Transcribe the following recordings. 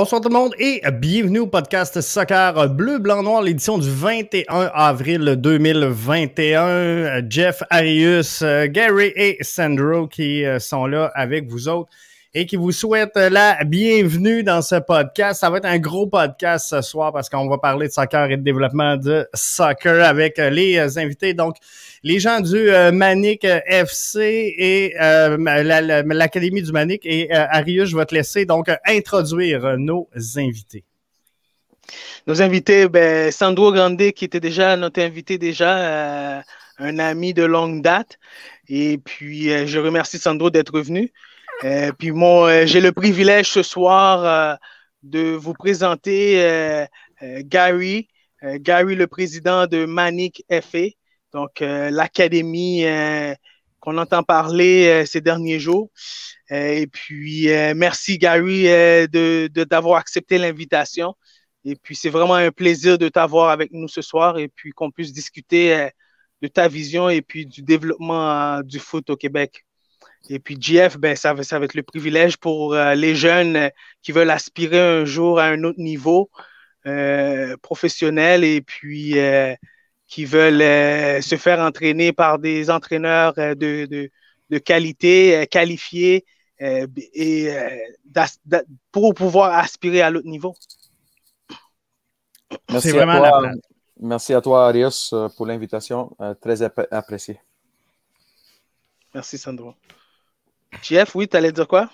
Bonsoir tout le monde et bienvenue au podcast Soccer Bleu, Blanc, Noir, l'édition du 21 avril 2021. Jeff, Arius, Gary et Sandro qui euh, sont là avec vous autres et qui vous souhaitent la bienvenue dans ce podcast. Ça va être un gros podcast ce soir parce qu'on va parler de soccer et de développement de soccer avec les invités. Donc, les gens du euh, Manic euh, FC et euh, l'Académie du Manic. Et Arius, je vais te laisser donc introduire nos invités. Nos invités, ben, Sandro Grande, qui était déjà notre invité déjà, un ami de longue date. Et puis, je remercie Sandro d'être venu. puis, moi, j'ai le privilège ce soir de vous présenter Gary, Gary, le président de Manic FA. Donc, euh, l'académie euh, qu'on entend parler euh, ces derniers jours. et puis, merci Gary de d'avoir accepté l'invitation. Et puis, c'est vraiment un plaisir de t'avoir avec nous ce soir et puis qu'on puisse discuter de ta vision et puis du développement du foot au Québec. Et puis, GF, ben, ça, va, ça va être le privilège pour les jeunes qui veulent aspirer un jour à un autre niveau professionnel et puis qui veulent euh, se faire entraîner par des entraîneurs euh, de, de, qualité, euh, qualifiés, et pour pouvoir aspirer à l'autre niveau. Merci, vraiment à toi, merci à toi, Arius, pour l'invitation. très apprécié. Merci, Sandro. Jeff, oui, tu allais dire quoi?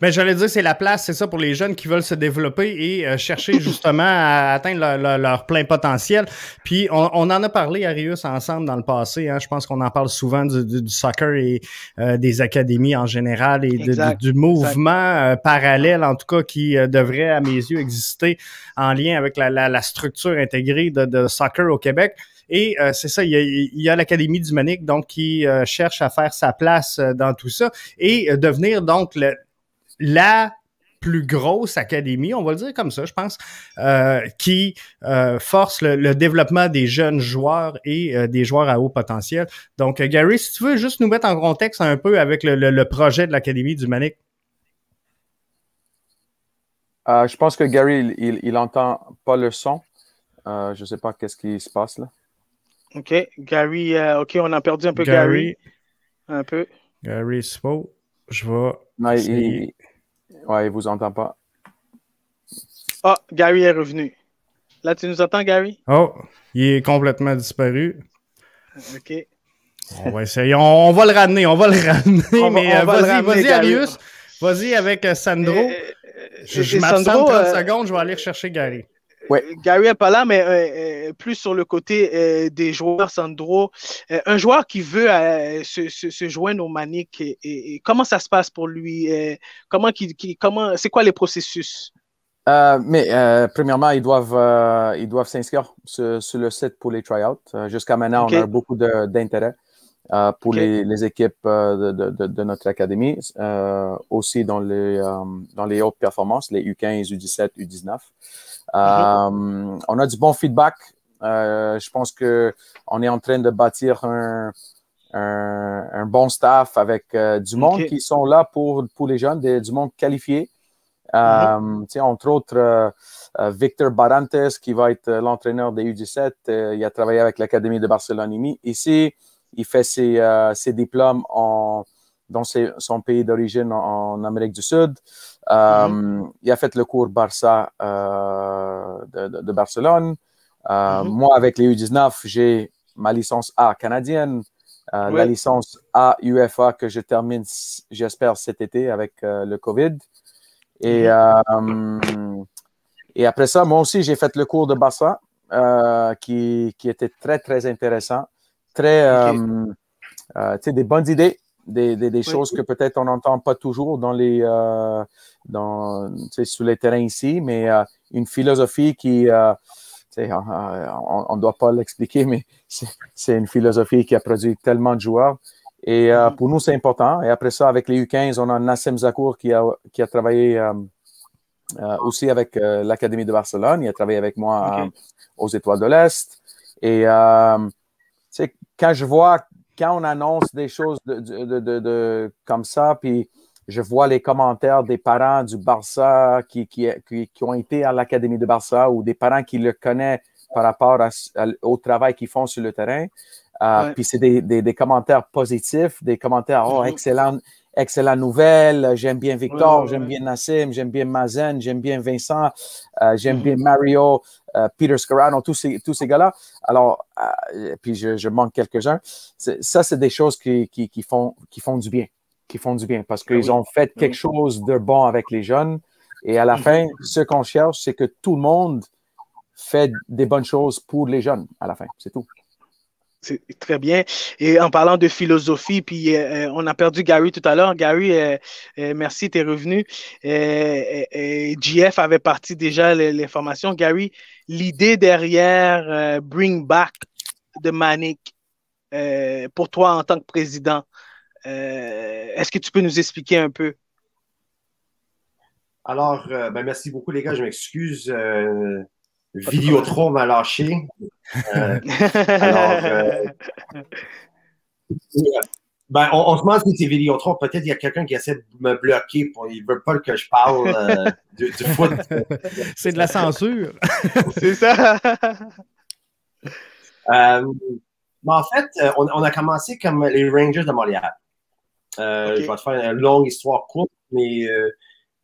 Mais j'allais dire, c'est la place, c'est ça pour les jeunes qui veulent se développer et euh, chercher justement à atteindre leur, plein potentiel. Puis on, en a parlé, Arius, ensemble dans le passé. Hein. Je pense qu'on en parle souvent du, soccer et euh, des académies en général et du, mouvement euh, parallèle, en tout cas, qui devrait, à mes yeux, exister en lien avec la, structure intégrée de, soccer au Québec. Et c'est ça, il y a, l'Académie du Manic, donc, qui cherche à faire sa place dans tout ça et devenir donc le, la plus grosse académie, on va le dire comme ça, je pense, euh, qui euh, force le, développement des jeunes joueurs et euh, des joueurs à haut potentiel. Donc, Gary, si tu veux juste nous mettre en contexte un peu avec le, projet de l'Académie du Manic. je pense que Gary, il, il, entend pas le son. je ne sais pas qu'est-ce qui se passe là. OK. Gary, OK, on a perdu un peu Gary. Un peu. Gary, c'est Je vais. Non, il, Ouais, il vous entend pas. Ah, oh, Gary est revenu. Là, tu nous entends, Gary? Oh, il est complètement disparu. OK. On va essayer. On, va le ramener, on va le ramener. mais euh, vas-y, vas-y, Arius. Vas-y avec euh, Sandro. Euh, je je m'absente 30 secondes, je vais aller chercher Gary. Ouais. Gary n'est pas là, mais euh, euh, plus sur le côté euh, des joueurs, Sandro. un joueur qui veut se, se, joindre au Manic, et, comment ça se passe pour lui? comment, qui, comment, c'est quoi les processus? mais premièrement, ils doivent ils doivent s'inscrire sur, le site pour les tryouts. Jusqu'à maintenant, on a beaucoup d'intérêt pour les, les, équipes de, de, de, notre académie, aussi dans les, dans les hautes performances, les U15, U17, U19. Euh, on a du bon feedback. Euh, je pense que on est en train de bâtir un, un, bon staff avec euh, du monde qui sont là pour, pour les jeunes, du monde qualifié. Mm-hmm. entre autres, Victor Barantes, qui va être l'entraîneur des U17, il a travaillé avec l'Académie de Barcelone. Ici, il fait ses, ses diplômes en, dans son pays d'origine en, Amérique du Sud. Mm-hmm. Il a fait le cours Barça de, Barcelone. Euh, mhm. Moi, avec les U19, j'ai ma licence A canadienne, euh, la licence A UFA que je termine, j'espère, cet été avec euh, le COVID. Et, mhm. et après ça, moi aussi, j'ai fait le cours de Barça qui, qui, était très, très intéressant. Très, tu sais, des bonnes idées, des, des, choses que peut-être on n'entend pas toujours dans les, dans, sur les terrains ici, mais une philosophie qui, euh, on ne doit pas l'expliquer, mais c'est une philosophie qui a produit tellement de joueurs. Et euh, mm-hmm. pour nous, c'est important. Et après ça, avec les U15, on a Nassim Zakour qui a, qui a travaillé euh, aussi avec l'Académie de Barcelone. Il a travaillé avec moi aux Étoiles de l'Est. Et quand je vois, quand on annonce des choses de, de, de, comme ça, puis je vois les commentaires des parents du Barça qui, qui, qui, ont été à l'Académie de Barça ou des parents qui le connaissent par rapport au travail qu'ils font sur le terrain. Euh, puis c'est des, des, commentaires positifs, des commentaires, oh, excellent, excellent nouvelle, j'aime bien Victor, j'aime bien Nassim, j'aime bien Mazen, j'aime bien Vincent, euh, j'aime bien mm-hmm. Mario, euh, Peter Scarano, tous ces, tous ces gars-là. Alors, puis je, je manque quelques-uns. Ça, c'est des choses qui, qui, qui, font, qui font du bien qui font du bien parce ah qu'ils ont fait quelque chose de bon avec les jeunes. Et à la fin, ce qu'on cherche, c'est que tout le monde fait des bonnes choses pour les jeunes à la fin. C'est tout. C'est très bien. Et en parlant de philosophie, puis euh, euh, on a perdu Gary tout à l'heure. Gary, euh, merci, tu es revenu. GF avait parti déjà l'information. Gary, l'idée derrière Bring Back de Manic, pour toi en tant que président, est-ce que tu peux nous expliquer un peu? Alors, ben, merci beaucoup, les gars. Je m'excuse. Euh, Vidéotron m'a lâché. alors, ben, on, se demande si c'est Vidéotron. Peut-être qu'il y a quelqu'un qui essaie de me bloquer. Pour, il ne veut pas que je parle du, foot. c'est de la censure. c'est ça. Ben, en fait, on, on, a commencé comme les Rangers de Montréal. Euh, je vais te faire une longue histoire courte, mais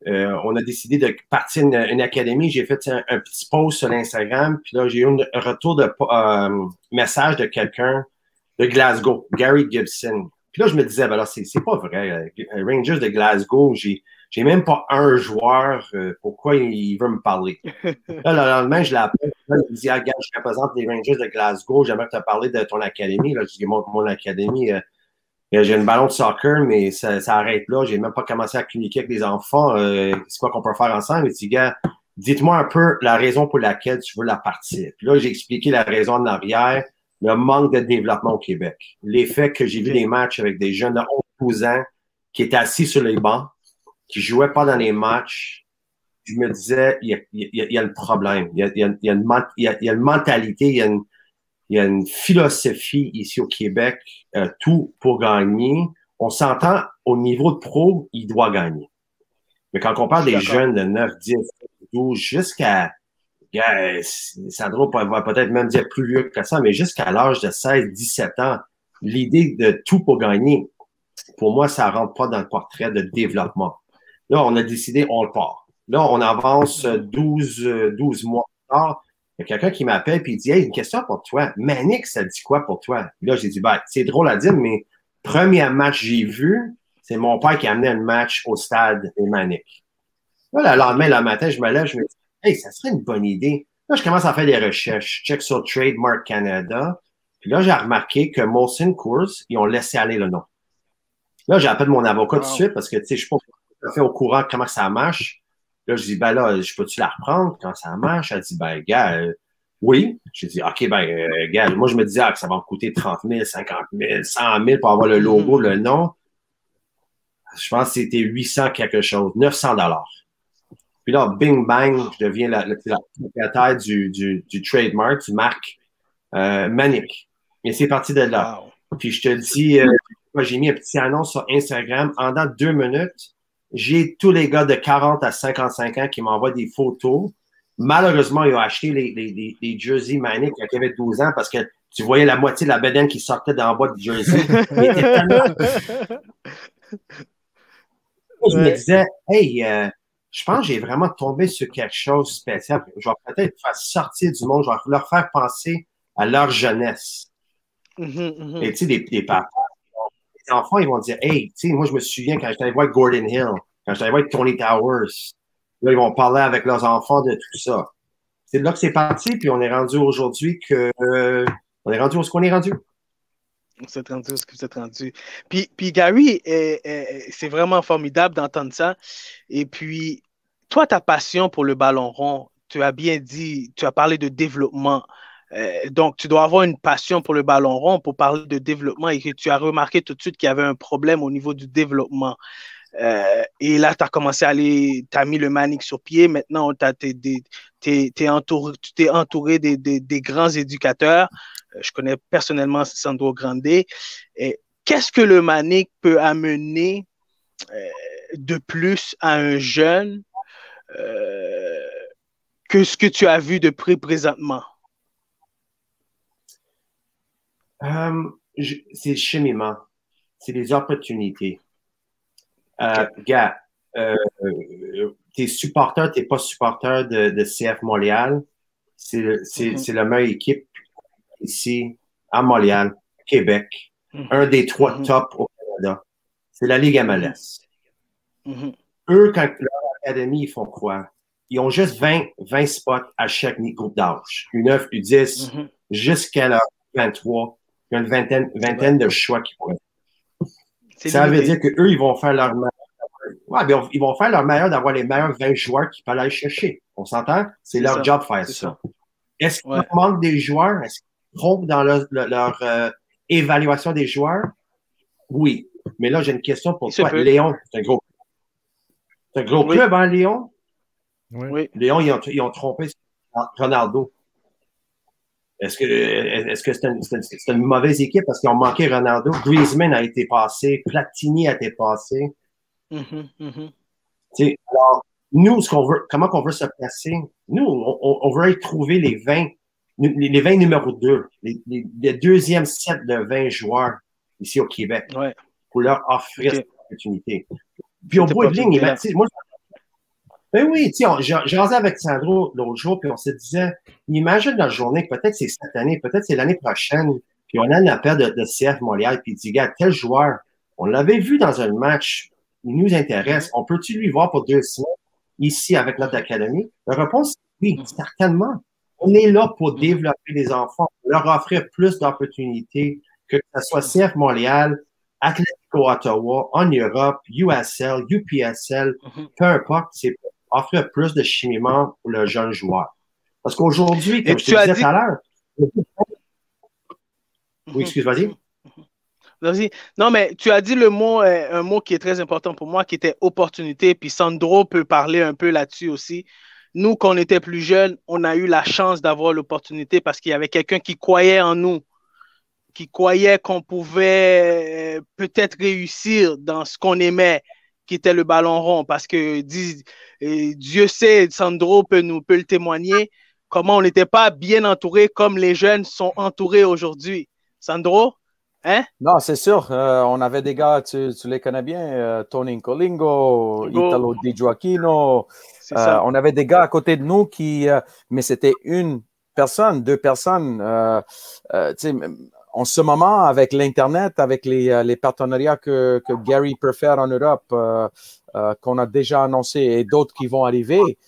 euh, euh, on a décidé de partir une, une académie. J'ai fait un, petit post sur Instagram, puis là, j'ai eu un retour de message de quelqu'un de Glasgow, Gary Gibson. Puis là, je me disais, ben là, c'est pas vrai. Rangers de Glasgow, j'ai j'ai même pas un joueur. pourquoi il, veut me parler? Là, le lendemain, je l'appelle. Il me dit, ah, gars, je représente les Rangers de Glasgow. J'aimerais te parler de ton académie. Là, je dis, mon, mon académie, j'ai une ballon de soccer, mais ça, ça arrête là. J'ai même pas commencé à communiquer avec les enfants. Euh, c'est quoi qu'on peut faire ensemble? Il dit, gars, dites-moi un peu la raison pour laquelle tu veux la partir. Puis là, j'ai expliqué la raison en arrière, le manque de développement au Québec. L'effet que j'ai vu des matchs avec des jeunes de 11 ans qui étaient assis sur les bancs, qui jouaient pas dans les matchs. Je me disais, il y a, il y a, il y a le problème. Il y a, il y a, une, il y a, il y a une mentalité, il y a une, il y a une philosophie ici au Québec, euh, tout pour gagner. On s'entend au niveau de pro, il doit gagner. Mais quand on parle des jeunes de 9, 10, 12, jusqu'à, Sandro va peut-être même dire plus vieux que ça, mais jusqu'à l'âge de 16, 17 ans, l'idée de tout pour gagner, pour moi, ça rentre pas dans le portrait de développement. Là, on a décidé, on le part. Là, on avance 12, 12 mois plus tard il y a quelqu'un qui m'appelle et il dit Hey, une question pour toi. Manic, ça dit quoi pour toi? là, j'ai dit ben, c'est drôle à dire, mais premier match que j'ai vu, c'est mon père qui a amené un match au stade des Manic. Là, le lendemain, le matin, je me lève, je me dis Hey, ça serait une bonne idée. Là, je commence à faire des recherches. Je check sur Trademark Canada. Puis là, j'ai remarqué que Molson Coors, ils ont laissé aller le nom. Là, j'appelle mon avocat tout de suite parce que, tu sais, je suis pas fait au courant de comment ça marche. Là, je dis, ben là, je peux-tu la reprendre quand ça marche? Elle dit, ben, gars, euh, oui. J'ai dit, OK, ben, euh, gars, moi, je me disais ah, que ça va me coûter 30 000, 50 000, 100 000 pour avoir le logo, le nom. Je pense que c'était 800 quelque chose, 900 dollars. Puis là, bing, bang, je deviens la, propriétaire du, du, du, trademark, du marque euh, Manic. Et c'est parti de là. Puis je te dis, euh, j'ai mis un petit annonce sur Instagram. En dans deux minutes, j'ai tous les gars de 40 à 55 ans qui m'envoient des photos. Malheureusement, ils ont acheté les, les, les, jerseys Manic quand ils avaient 12 ans parce que tu voyais la moitié de la bedaine qui sortait d'en bas du jersey. je me disais, hey, euh, je pense que j'ai vraiment tombé sur quelque chose de spécial. Je vais peut-être faire sortir du monde, je vais leur faire penser à leur jeunesse. Mm-hmm, mm-hmm. Et tu sais, des, des parents enfants, ils vont dire, hey, tu sais, moi, je me souviens quand j'étais voir Gordon Hill, quand j'étais voir Tony Towers, là, ils vont parler avec leurs enfants de tout ça. C'est là que c'est parti, puis on est rendu aujourd'hui que, euh, on est rendu où est-ce qu'on est rendu? On s'est rendu où est-ce que vous êtes rendu? Puis, puis Gary, c'est vraiment formidable d'entendre ça. Et puis, toi, ta passion pour le ballon rond, tu as bien dit, tu as parlé de développement. Euh, donc, tu dois avoir une passion pour le ballon rond pour parler de développement et que tu as remarqué tout de suite qu'il y avait un problème au niveau du développement. Euh, et là, tu as commencé à aller, tu as mis le manique sur pied. Maintenant, tu t'es entouré, entouré des, des, des, grands éducateurs. Euh, je connais personnellement Sandro Grande. Qu'est-ce que le manique peut amener de plus à un jeune que ce que tu as vu de près présentement? C'est le cheminement. C'est les opportunités. gars, t'es supporter, t'es pas supporter de, de CF Montréal. C'est mm-hmm. la meilleure équipe ici à Montréal, Québec. Mm-hmm. Un des trois mm-hmm. top au Canada. C'est la Ligue MLS. Eux, quand leur académie, ils font quoi? Ils ont juste 20, 20 spots à chaque groupe d'âge. Une 9, une 10, jusqu'à leur 23. Il y a une vingtaine, vingtaine de choix qui pourraient. Ça veut dire qu'eux, ils vont faire leur Ouais, ben, ils vont faire leur meilleur d'avoir les meilleurs 20 joueurs qu'ils peuvent aller chercher. On s'entend? C'est leur job de faire ça. Est-ce qu'il manque des joueurs? Est-ce qu'ils trompent dans leur, euh, évaluation des joueurs? Oui. Mais là, j'ai une question pour toi. Léon, c'est un gros, c'est un gros club, hein, Léon? Oui. Léon, ils ont, ils ont trompé Ronaldo. Est-ce que est-ce que c'est une, une, mauvaise équipe parce qu'ils ont manqué Ronaldo? Griezmann a été passé, Platini a été passé. Mm-hmm, mm-hmm. Alors, nous, ce qu'on veut, comment qu'on veut se placer? Nous, on, on veut trouver les 20, les, 20 numéros 2, les, les, deuxième set de 20 joueurs ici au Québec pour leur offrir cette opportunité. Puis au bout de ligne, moi, ben oui, tu sais, j'ai rasé avec Sandro l'autre jour, puis on se disait, imagine la journée, peut-être c'est cette année, peut-être c'est l'année prochaine, puis on a un appel de, de CF Montréal, puis il dit, gars, tel joueur, on l'avait vu dans un match il nous intéresse. On peut-tu lui voir pour deux semaines ici avec notre académie? La réponse, oui, mm. certainement. On est là pour mm. développer les enfants, leur offrir plus d'opportunités, que ce soit CF Montréal, Atlético Ottawa, en Europe, USL, UPSL, mm-hmm. peu importe, c'est offrir plus de cheminement pour le jeune joueur. Parce qu'aujourd'hui, comme je te disais tout à l'heure, oui, excuse-moi. Non, mais tu as dit le mot, euh, un mot qui est très important pour moi, qui était opportunité. Puis Sandro peut parler un peu là-dessus aussi. Nous, quand on était plus jeunes, on a eu la chance d'avoir l'opportunité parce qu'il y avait quelqu'un qui croyait en nous, qui croyait qu'on pouvait euh, peut-être réussir dans ce qu'on aimait, qui était le ballon rond. Parce que euh, Dieu sait, Sandro peut nous peut le témoigner, comment on n'était pas bien entouré comme les jeunes sont entourés aujourd'hui. Sandro? Hein? Non, c'est sûr. Euh, on avait des gars, tu, les connais bien, euh, Tony Colingo, Italo Di Gioacchino. Euh, on avait des gars à côté de nous qui, mais c'était une personne, deux personnes. En ce moment, avec l'Internet, avec les, partenariats que, Gary peut faire en Europe, qu'on a déjà annoncé et d'autres qui vont arriver,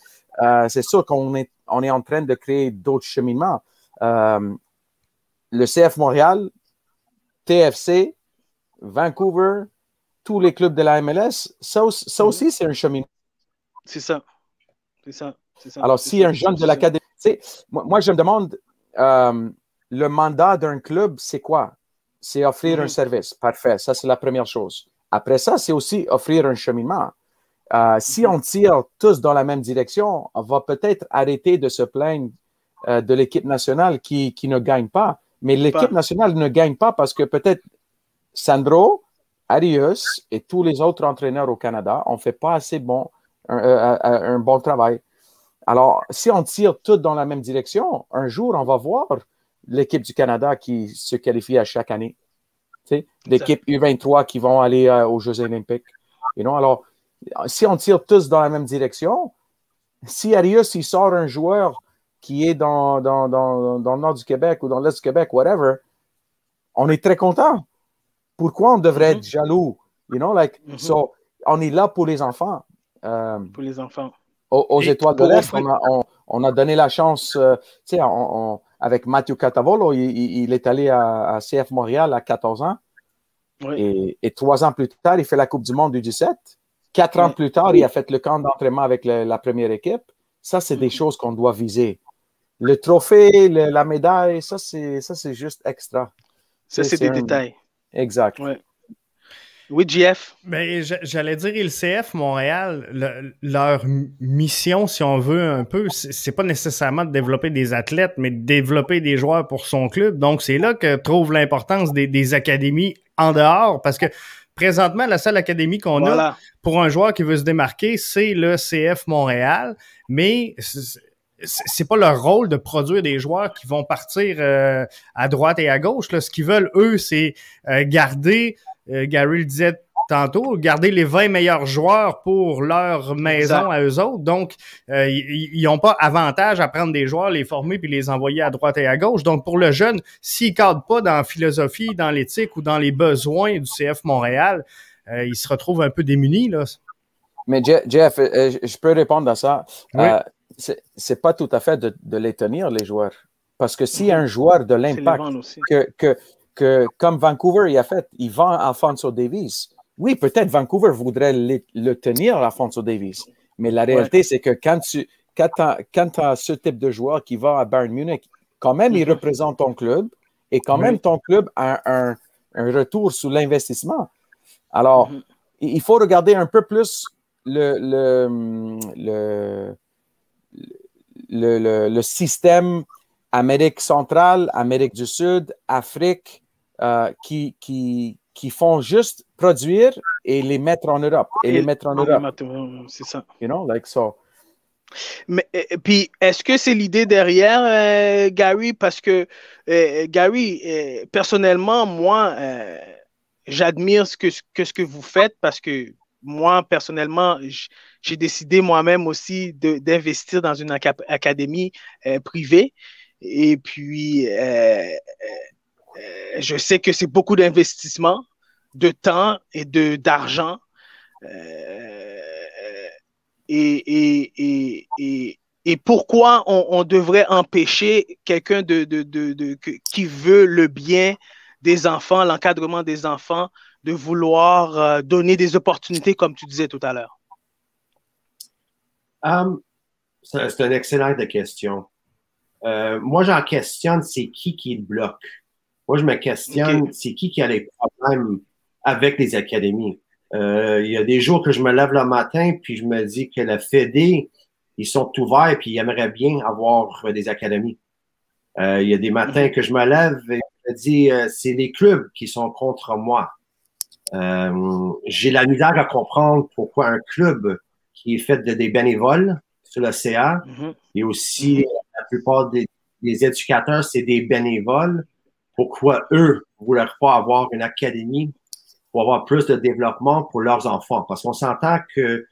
c'est sûr qu'on est, on est en train de créer d'autres cheminements. le CF Montréal, TFC, Vancouver, tous les clubs de la MLS, ça, aussi, c'est un chemin. C'est ça. C'est ça. Alors, si un jeune de l'académie, moi, moi, je me demande, euh, le mandat d'un club, c'est quoi? C'est offrir un mhm. service. Parfait. Ça, c'est la première chose. Après ça, c'est aussi offrir un cheminement. Euh, si mhm. on tire tous dans la même direction, on va peut-être arrêter de se plaindre euh, de l'équipe nationale qui, qui, ne gagne pas. Mais l'équipe nationale ne gagne pas parce que peut-être Sandro, Arius et tous les autres entraîneurs au Canada ont fait pas assez bon, un, euh, euh, bon travail. Alors, si on tire tout dans la même direction, un jour, on va voir l'équipe du Canada qui se qualifie à chaque année. L'équipe U23 qui vont aller euh, aux Jeux olympiques. Alors, si on tire tous dans la même direction, si Arius il sort un joueur qui est dans, dans, dans, dans le nord du Québec ou dans l'est du Québec, whatever, on est très content. Pourquoi on devrait mm-hmm. être jaloux? You know, like, mm-hmm. so, on est là pour les enfants. Euh, pour les enfants. Aux, étoiles de l'Est, on a, on, a, donné la chance, euh, tu sais, avec Mathieu Catavolo, il, est allé à, CF Montréal à 14 ans. Et, et, trois ans plus tard, il fait la Coupe du Monde du 17. Quatre ans plus tard, il a fait le camp d'entraînement avec la première équipe. Ça, c'est des mm-hmm. choses qu'on doit viser le trophée, la médaille, ça, c'est, ça, c'est juste extra. Ça, c'est des détails. Exact. Oui, GF. Ben, j'allais dire, le CF Montréal, leur mission, si on veut un peu, c'est pas nécessairement de développer des athlètes, mais de développer des joueurs pour son club. Donc, c'est là que trouve l'importance des, des académies en dehors, parce que présentement, la seule académie qu'on a pour un joueur qui veut se démarquer, c'est le CF Montréal. Mais c'est pas leur rôle de produire des joueurs qui vont partir euh, à droite et à gauche. Là. Ce qu'ils veulent, eux, c'est euh, garder, euh, Gary le disait tantôt, garder les 20 meilleurs joueurs pour leur maison à eux autres. Donc, ils n'ont pas avantage à prendre des joueurs, les former puis les envoyer à droite et à gauche. Donc, pour le jeune, s'il ne cadre pas dans la philosophie, dans l'éthique ou dans les besoins du CF Montréal, il se retrouve un peu démuni. Là. Mais Jeff, je peux répondre à ça. Oui c'est pas tout à fait de, les tenir, les joueurs. Parce que si un joueur de l'impact, que, que, comme Vancouver il a fait, il vend Alfonso Davis. Oui, peut-être Vancouver voudrait le, tenir, Alfonso Davis. Mais la réalité, c'est que quand tu quand as, ce type de joueur qui va à Bayern Munich, quand même, il mhm. représente ton club et quand même, ton club a un, retour sur l'investissement. Alors, mhm. il faut regarder un peu plus le, le le, le, système Amérique centrale, Amérique du Sud, Afrique, euh, qui, qui, qui font juste produire et les mettre en Europe. Et, les mettre en Europe. C'est ça. You know, like so. Mais puis, est-ce que c'est l'idée derrière, euh, Gary? Parce que, euh, Gary, personnellement, moi, j'admire ce que, que, ce que vous faites parce que moi, personnellement, j'ai décidé moi-même aussi d'investir dans une académie euh, privée. Et puis, euh, euh, je sais que c'est beaucoup d'investissement, de temps et d'argent. Et, pourquoi on, devrait empêcher quelqu'un qui veut le bien des enfants, l'encadrement des enfants, de vouloir euh, donner des opportunités, comme tu disais tout à l'heure? Um, c'est une excellente question. Euh, moi, j'en questionne, c'est qui qui le bloque? Moi, je me questionne, c'est qui qui a les problèmes avec les académies? Euh, il y a des jours que je me lève le matin, puis je me dis que la Fédé, ils sont ouverts, puis ils aimeraient bien avoir des académies. il y a des matins que je me lève et je me dis, c'est les clubs qui sont contre moi. Euh, j'ai la misère à comprendre pourquoi un club qui est fait de des bénévoles sur l'océan mhm. et aussi la plupart des, éducateurs, c'est des bénévoles. Pourquoi eux ne voulaient pas avoir une académie pour avoir plus de développement pour leurs enfants? Parce qu'on s'entend que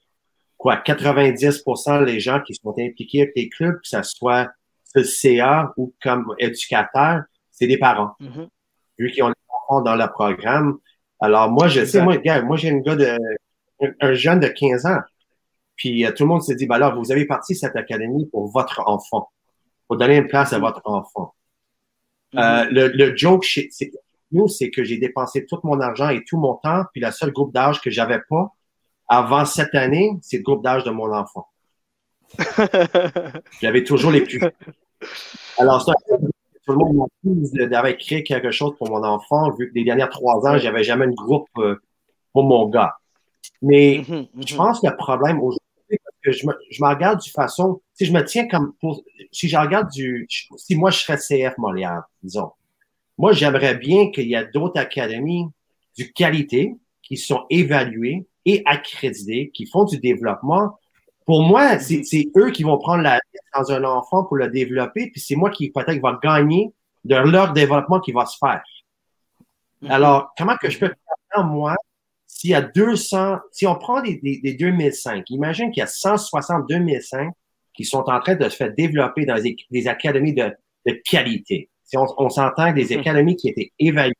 quoi, 90% des gens qui sont impliqués avec les clubs, que ce soit le CA ou comme éducateur, c'est des parents. Mhm. Vu qu'ils ont les enfants dans le programme, alors, moi, je sais, moi, gars, moi, j'ai un gars de, un, jeune de 15 ans. Puis, euh, tout le monde s'est dit, ben alors, vous avez parti cette académie pour votre enfant, pour donner une place à mm-hmm. votre enfant. Euh, mm-hmm. le, le joke chez nous, c'est que j'ai dépensé tout mon argent et tout mon temps, puis la seule groupe d'âge que j'avais pas avant cette année, c'est le groupe d'âge de mon enfant. J'avais toujours les plus. Alors, ça, tout le monde d'avoir créé quelque chose pour mon enfant, vu que les dernières trois ans, j'avais jamais un groupe euh, pour mon gars. Mais mhm, mhm. je pense que le problème aujourd'hui, que je me, je me regarde du façon, si je me tiens comme pour, si je regarde du, si moi je serais CF Montréal, disons, moi j'aimerais bien qu'il y ait d'autres académies de qualité qui sont évaluées et accréditées, qui font du développement. Pour moi, c'est eux qui vont prendre la dans un enfant pour le développer, puis c'est moi qui peut-être va gagner de leur développement qui va se faire. Mhm. Alors, comment que je peux faire, moi, s'il y a 200, si on prend des, des, 2005, imagine qu'il y a 160 2005 qui sont en train de se faire développer dans des, académies de, de, qualité. Si on, on s'entend des mhm. académies qui étaient évaluées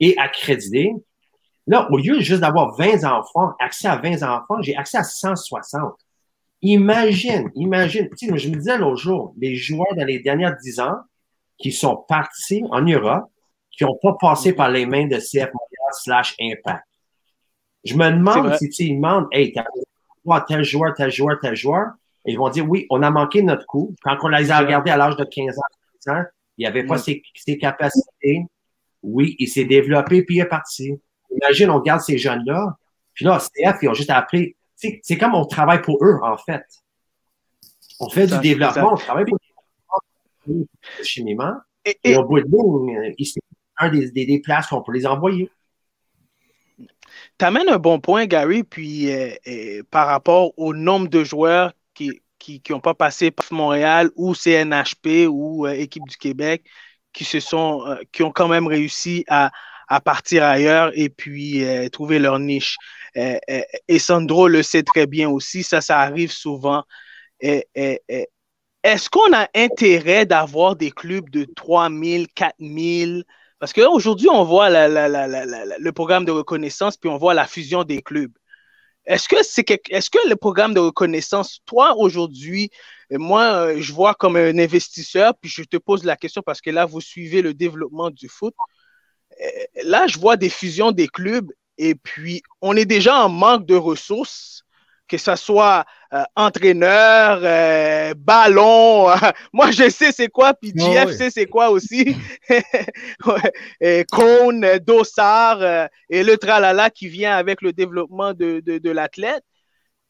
et accréditées, là, au lieu juste d'avoir 20 enfants, accès à 20 enfants, j'ai accès à 160. Imagine, imagine, tu sais, je me disais l'autre jour, les joueurs dans les dernières dix ans qui sont partis en Europe, qui n'ont pas passé par les mains de CF Montréal slash Impact. Je me demande si tu demandes, hey, t'as tel joueur, tel joueur, tel joueur, et ils vont dire, oui, on a manqué notre coup. Quand on les a regardés à l'âge de 15 ans, il n'y avait pas ses, capacités. Oui, il s'est développé, puis il est parti. Imagine, on garde ces jeunes-là, puis là, CF, ils ont juste appris c'est comme on travaille pour eux, en fait. On fait du développement, on travaille pour eux chimiquement. Et, au bout de ligne, c'est un des, des, places qu'on peut les envoyer. Tu amènes un bon point, Gary, puis euh, par rapport au nombre de joueurs qui n'ont pas passé par Montréal ou CNHP ou équipe du Québec qui se sont qui ont quand même réussi à, à partir ailleurs et puis trouver leur niche. et Sandro le sait très bien aussi, ça, ça arrive souvent. Est-ce qu'on a intérêt d'avoir des clubs de 3000, 4000? Parce qu'aujourd'hui, on voit le programme de reconnaissance, puis on voit la fusion des clubs. Est-ce que, est-ce que le programme de reconnaissance, toi, aujourd'hui, moi, je vois comme un investisseur, puis je te pose la question parce que là, vous suivez le développement du foot. Là, je vois des fusions des clubs et puis on est déjà en manque de ressources que ce soit euh, entraîneur, euh, ballon. moi, je sais c'est quoi, puis oh, sait c'est quoi aussi. et Cône, Dossard euh, et le tralala qui vient avec le développement de, de, l'athlète.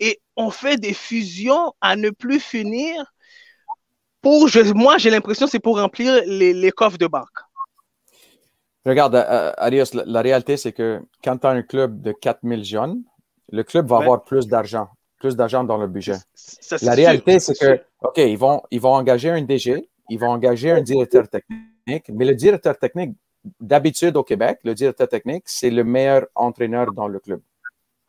Et on fait des fusions à ne plus finir. Pour, je, moi, j'ai l'impression que c'est pour remplir les, les, coffres de banque. Regarde, Arias, la, la réalité, c'est que quand tu as un club de 4000 jeunes, le club va avoir plus d'argent, plus d'argent dans le budget. la réalité, c'est que, OK, ils vont, ils vont engager un DG, ils vont engager un directeur technique, mais le directeur technique, d'habitude au Québec, le directeur technique, c'est le meilleur entraîneur dans le club.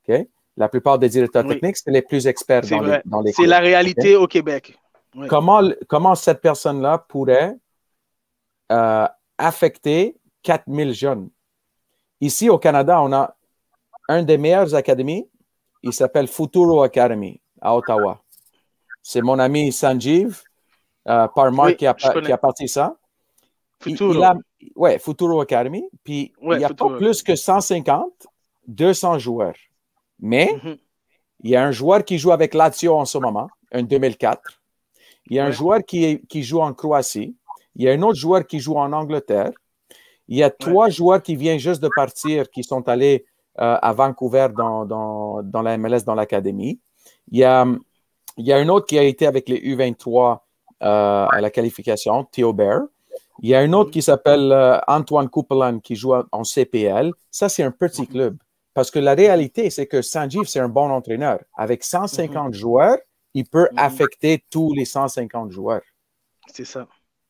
OK? La plupart des directeurs techniques, c'est les plus experts dans les, dans C'est la réalité au Québec. Comment, comment cette personne-là pourrait euh, affecter 4000 jeunes? Ici, au Canada, on a un des meilleures académies. Il s'appelle Futuro Academy à Ottawa. C'est mon ami Sanjeev euh, Parmar qui, a, qui a parti ça. Futuro. ouais, Futuro Academy. Puis il n'y a pas plus que 150, 200 joueurs. Mais mhm. il y a un joueur qui joue avec Lazio en ce moment, un 2004. Il y a un joueur qui, qui joue en Croatie. Il y a un autre joueur qui joue en Angleterre. Il y a trois joueurs qui viennent juste de partir, qui sont allés euh, à Vancouver dans, dans, dans, la MLS, dans l'académie. Il y, a, il y a un autre qui a été avec les U23 euh, à la qualification, Theo Bear. Il y a un autre qui s'appelle euh, Antoine Coupelan qui joue en CPL. Ça, c'est un petit club. Parce que la réalité, c'est que Sanjeev, c'est un bon entraîneur. Avec 150 mhm. joueurs, il peut mhm. affecter tous les 150 joueurs. C'est ça.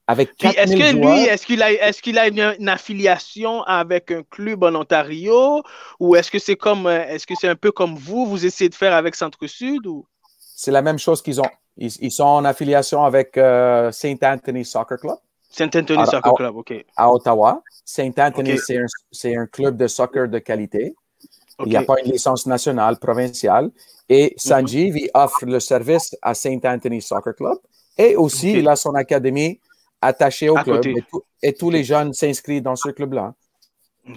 Avec est-ce que lui, est-ce qu'il a, est-ce qu'il a une, affiliation avec un club en Ontario? Ou est-ce que c'est comme, euh, est-ce que c'est un peu comme vous, vous essayez de faire avec Centre-Sud ou? C'est la même chose qu'ils ont. Ils, sont en affiliation avec euh, Saint Anthony Soccer Club. Saint Anthony Soccer Club, OK. À Ottawa. Saint Anthony, c'est, un, club de soccer de qualité. Il n'y a pas une licence nationale, provinciale. Et. Sanjeev, il offre le service à Saint Anthony Soccer Club. Et aussi, il a son académie attaché au club et, tous les jeunes s'inscrivent dans ce club-là.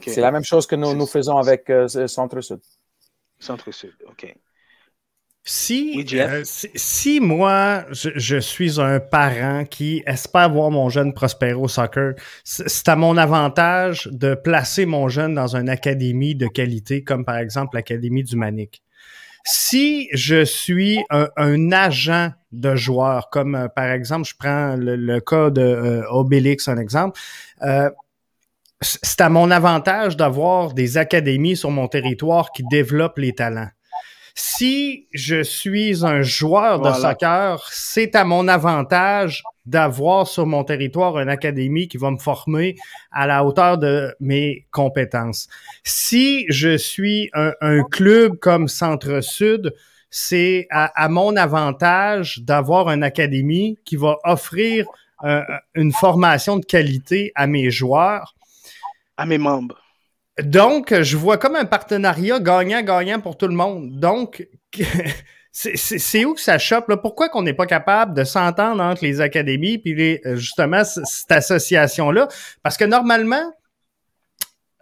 C'est la même chose que nous, nous faisons avec euh, Centre-Sud. Centre-Sud, OK. Si, euh, si, moi, je, suis un parent qui espère voir mon jeune prospérer au soccer, c'est à mon avantage de placer mon jeune dans une académie de qualité, comme par exemple l'Académie du Manic. Si je suis un, agent de joueur, comme euh, par exemple, je prends le, cas de euh, Obélix, un exemple, euh, c'est à mon avantage d'avoir des académies sur mon territoire qui développent les talents. Si je suis un joueur de soccer, c'est à mon avantage d'avoir sur mon territoire une académie qui va me former à la hauteur de mes compétences. Si je suis un, club comme Centre-Sud, c'est à, mon avantage d'avoir une académie qui va offrir euh, une formation de qualité à mes joueurs. À mes membres. Donc, je vois comme un partenariat gagnant-gagnant pour tout le monde. Donc, c'est où que ça chope? Pourquoi qu'on n'est pas capable de s'entendre entre les académies puis les, euh, justement cette association-là? Parce que normalement,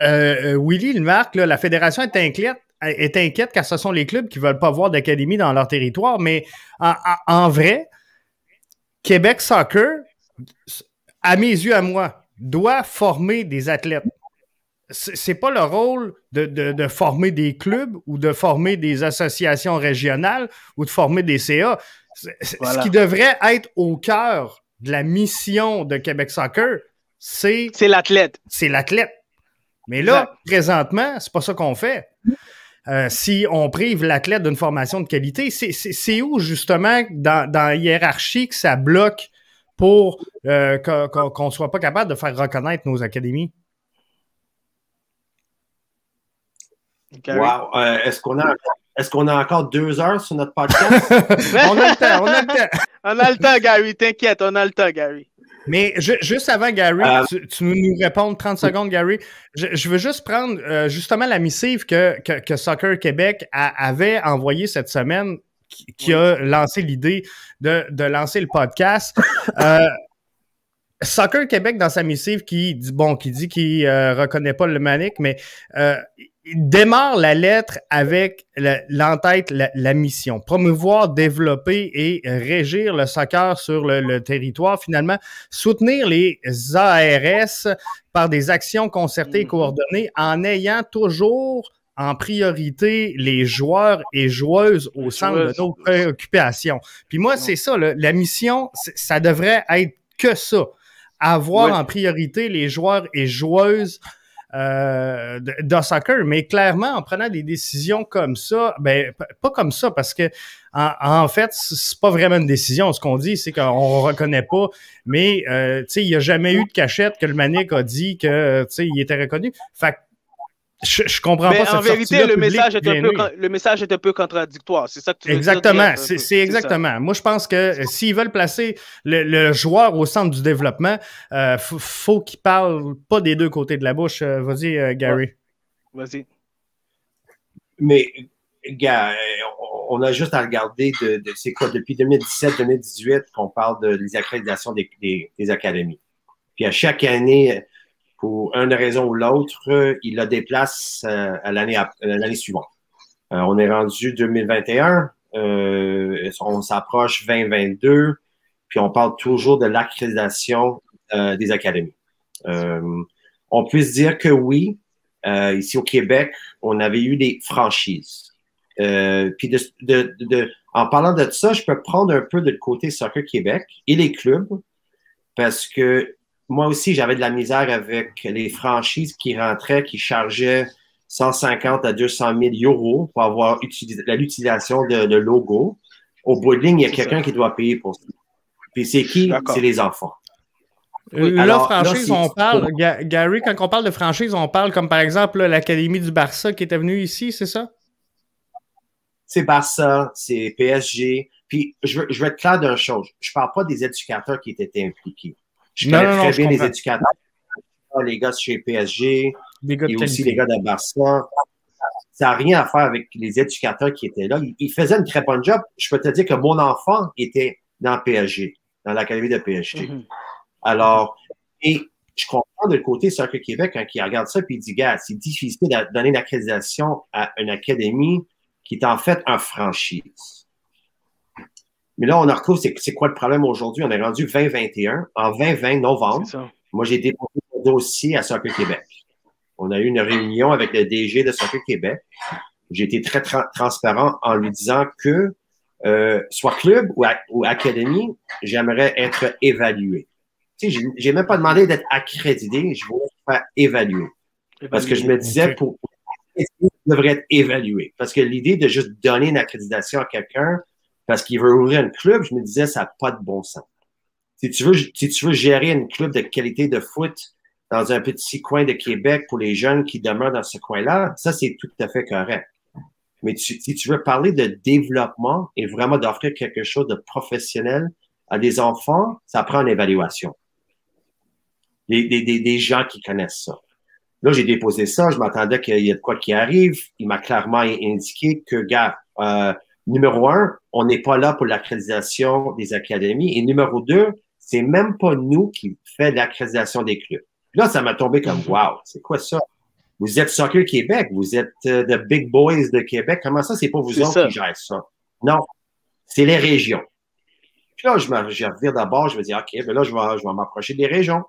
euh, euh Willy le marque, la fédération est inquiète, est inquiète car ce sont les clubs qui veulent pas voir d'académie dans leur territoire, mais en, vrai, Québec Soccer, à mes yeux, à moi, doit former des athlètes c'est pas le rôle de, de, former des clubs ou de former des associations régionales ou de former des CA. Ce qui devrait être au cœur de la mission de Québec Soccer, c'est. C'est l'athlète. C'est l'athlète. Mais là, présentement, c'est pas ça qu'on fait. euh, si on prive l'athlète d'une formation de qualité, c'est où justement dans, dans la hiérarchie que ça bloque pour euh, qu'on ne soit pas capable de faire reconnaître nos académies? Wow. Euh, est-ce qu'on a est-ce qu'on a encore deux heures sur notre podcast? on a le temps, on a le temps. on a le temps, Gary. T'inquiète, on a le temps, Gary. Mais juste avant, Gary, euh, tu, tu, nous réponds 30 secondes, Gary. Je, veux juste prendre euh, justement la missive que, que, Soccer Québec avait envoyée cette semaine, qui, a lancé l'idée de, de, lancer le podcast. Euh, Soccer Québec, dans sa missive, qui dit bon, qui dit qu'il euh, reconnaît pas le manic, mais euh, il démarre la lettre avec l'entête, la, mission. Promouvoir, développer et régir le soccer sur le, territoire. Finalement, soutenir les ARS par des actions concertées et mm-hmm. coordonnées en ayant toujours en priorité les joueurs et joueuses au centre de nos préoccupations. Puis moi, c'est ça, la mission, ça devrait être que ça avoir en priorité les joueurs et joueuses euh, de, soccer, mais clairement, en prenant des décisions comme ça, ben pas comme ça, parce que en, en fait, c'est pas vraiment une décision. Ce qu'on dit, c'est qu'on reconnaît pas, mais euh, tu sais, il n'y a jamais eu de cachette que le Manic a dit que tu sais, il était reconnu. Fait je, je comprends pas cette En vérité, le message, est un peu, le message est un peu contradictoire. C'est ça que tu veux Exactement. C'est exactement. Moi, je pense que euh, s'ils veulent placer le, joueur au centre du développement, euh, faut, qu'il parle pas des deux côtés de la bouche. Euh, vas-y, euh, Gary. Vas-y. Mais, gars, on a juste à regarder de, c'est quoi, depuis 2017-2018 qu'on parle de les accréditations des, des académies. Puis à chaque année, pour une raison ou l'autre, il la déplace euh, à l'année l'année suivante. Euh, on est rendu 2021, euh, on s'approche 2022, puis on parle toujours de l'accréditation des académies. on peut se dire que oui, ici au Québec, on avait eu des franchises. puis de, de, de, en parlant de ça, je peux prendre un peu de côté Soccer Québec et les clubs, parce que moi aussi, j'avais de la misère avec les franchises qui rentraient, qui chargeaient 150 à 200 000 euros pour avoir l'utilisation de, de logo. Au bout de ligne, il y a quelqu'un qui doit payer pour ça. Puis c'est qui? C'est les enfants. Euh, là, franchise, on parle, Gary, quand on parle de franchise, on parle comme par exemple l'Académie du Barça qui était venue ici, c'est ça? C'est Barça, c'est PSG. Puis je veux, je veux être clair d'une chose. Je ne parle pas des éducateurs qui étaient impliqués. Je connais très bien les éducateurs, les gars chez PSG, et aussi les gars de Barça. Ça n'a rien à faire avec les éducateurs qui étaient là. Ils, faisaient une très bonne job. Je peux te dire que mon enfant était dans PSG, dans l'académie de PSG. Mm-hmm. Alors, et je comprends de le côté Soccer Québec quand il regarde ça puis il dit, gars, c'est difficile de donner une accréditation à une académie qui est en fait un franchise. Mais là, on retrouve, c'est quoi le problème aujourd'hui? On est rendu 2021. En 2020, novembre, moi, j'ai déposé mon dossier à Soccer Québec. On a eu une réunion avec le DG de Soccer Québec. J'ai été très transparent en lui disant que, euh, soit club ou, académie, j'aimerais être évalué. Tu sais, j'ai même pas demandé d'être accrédité, je voulais faire évaluer. Parce que je me disais, pour, pour devrait être évalué. Parce que l'idée de juste donner une accréditation à quelqu'un, parce qu'il veut ouvrir un club, je me disais, ça n'a pas de bon sens. Si tu veux, si tu veux gérer un club de qualité de foot dans un petit coin de Québec pour les jeunes qui demeurent dans ce coin-là, ça, c'est tout à fait correct. Mais si tu veux parler de développement et vraiment d'offrir quelque chose de professionnel à des enfants, ça prend une évaluation. Des, des, des gens qui connaissent ça. Là, j'ai déposé ça, je m'attendais qu'il y ait de quoi qui arrive. Il m'a clairement indiqué que, gars, euh, numéro un, on n'est pas là pour l'accréditation des académies. Et numéro deux, c'est même pas nous qui fait l'accréditation des clubs. Là, ça m'a tombé comme, mhm. wow, c'est quoi ça? Vous êtes Soccer Québec, vous êtes euh, the big boys de Québec. Comment ça, c'est pas vous autres qui gèrent ça? Non, c'est les régions. Puis là, je me je revire d'abord, je me dis, OK, ben là, je vais, je vais m'approcher des régions.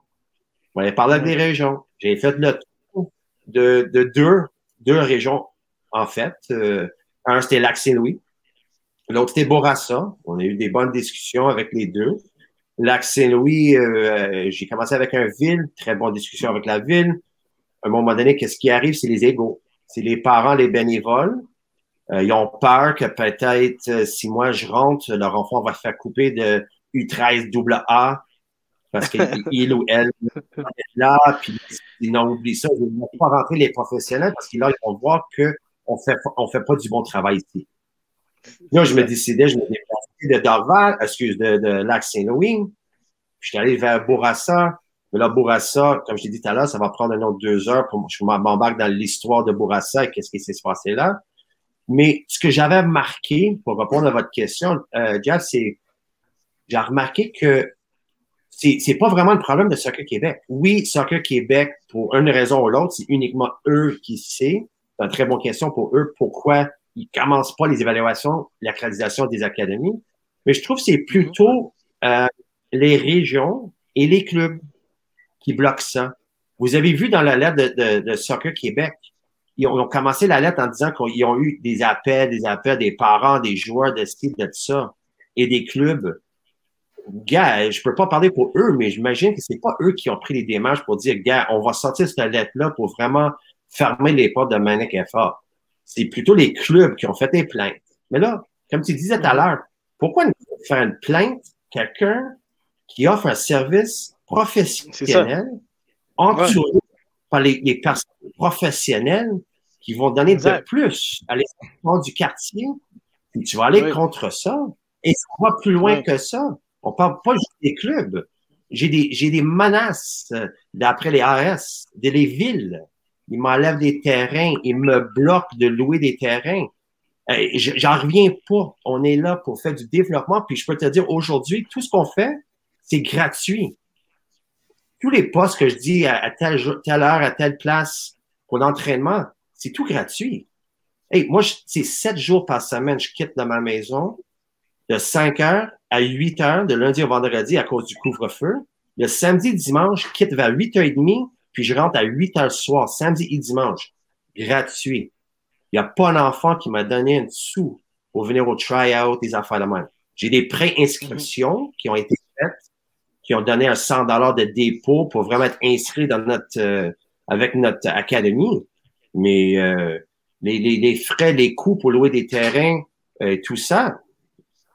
Je vais aller parler avec des régions. J'ai fait le tour de, de deux, deux régions, en fait. Euh, un, c'était Lac-Saint-Louis. L'autre, c'était Bourassa. On a eu des bonnes discussions avec les deux. Lac Saint-Louis, euh, j'ai commencé avec un ville, très bonne discussion avec la ville. À un moment donné, qu'est-ce qui arrive? C'est les égaux. c'est les parents, les bénévoles. Euh, ils ont peur que peut-être euh, si moi je rentre, leur enfant va se faire couper de U13 AA parce qu'il ou elle est là, puis ils n'ont oublié ça. Ils ne vont pas rentrer les professionnels parce qu'ils vont voir qu'on fait, on fait pas du bon travail ici. Là, je me décidais, je me déplaçais de Dorval, excuse, de, de Lac Saint-Louis. Je suis allé vers Bourassa. Mais là, Bourassa, comme je l'ai dit tout à l'heure, ça va prendre un autre deux heures pour je m'embarque dans l'histoire de Bourassa et qu'est-ce qui s'est passé là. Mais ce que j'avais remarqué, pour répondre à votre question, euh, Jeff, c'est, j'ai remarqué que c'est, c'est pas vraiment le problème de Soccer Québec. Oui, Soccer Québec, pour une raison ou l'autre, c'est uniquement eux qui savent. C'est une très bonne question pour eux, pourquoi ils commencent pas les évaluations, l'accréditation des académies. Mais je trouve que c'est plutôt euh, les régions et les clubs qui bloquent ça. Vous avez vu dans la lettre de, de, Soccer Québec, ils ont, commencé la lettre en disant qu'ils ont eu des appels, des appels des parents, des joueurs de style de ça et des clubs. Gars, je peux pas parler pour eux, mais j'imagine que c'est pas eux qui ont pris les démarches pour dire, gars, on va sortir cette lettre-là pour vraiment fermer les portes de Manic FA. C'est plutôt les clubs qui ont fait des plaintes. Mais là, comme tu disais tout à l'heure, pourquoi faire une plainte quelqu'un qui offre un service professionnel entouré par les, personnes professionnelles qui vont donner de plus à l'espoir du quartier? Puis tu vas aller contre ça. Et ça va plus loin que ça. On parle pas juste des clubs. J'ai des, j'ai des menaces euh, d'après les AS, des les villes. Ils m'enlèvent des terrains, ils me bloquent de louer des terrains. J'en reviens pas. On est là pour faire du développement. Puis je peux te dire, aujourd'hui, tout ce qu'on fait, c'est gratuit. Tous les postes que je dis à, telle, telle, heure, à telle place pour l'entraînement, c'est tout gratuit. Hey, moi, c'est sept jours par semaine, je quitte de ma maison de 5 heures à 8 heures, de lundi au vendredi à cause du couvre-feu. Le samedi, dimanche, je quitte vers 8h30, puis je rentre à 8 heures le soir, samedi et dimanche. Gratuit. Il n'y a pas un enfant qui m'a donné un sou pour venir au try-out des affaires de même. J'ai des pré-inscriptions qui ont été faites qui ont donné un 100 dollars de dépôt pour vraiment être inscrits dans notre euh, avec notre académie. Mais euh, les, frais, les coûts pour louer des terrains, euh, tout ça,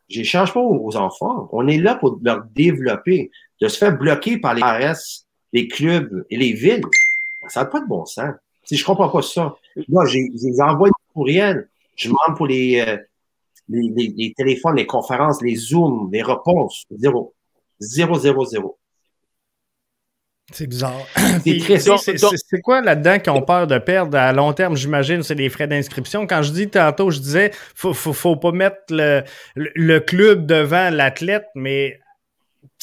j'échange pas aux, enfants. On est là pour leur développer. De se faire bloquer par les RS, les clubs et les villes, ça n'a pas de bon sens. Si je comprends pas ça. Moi, j'ai envoyé des courriels. Je demande pour les, les, les, les, téléphones, les conférences, les Zooms, les réponses. Zéro. 0-0-0. C'est bizarre. C'est quoi là-dedans qu'on peur de perdre à long terme? J'imagine c'est des frais d'inscription. Quand je dis tantôt, je disais, faut, faut, faut pas mettre le, le club devant l'athlète, mais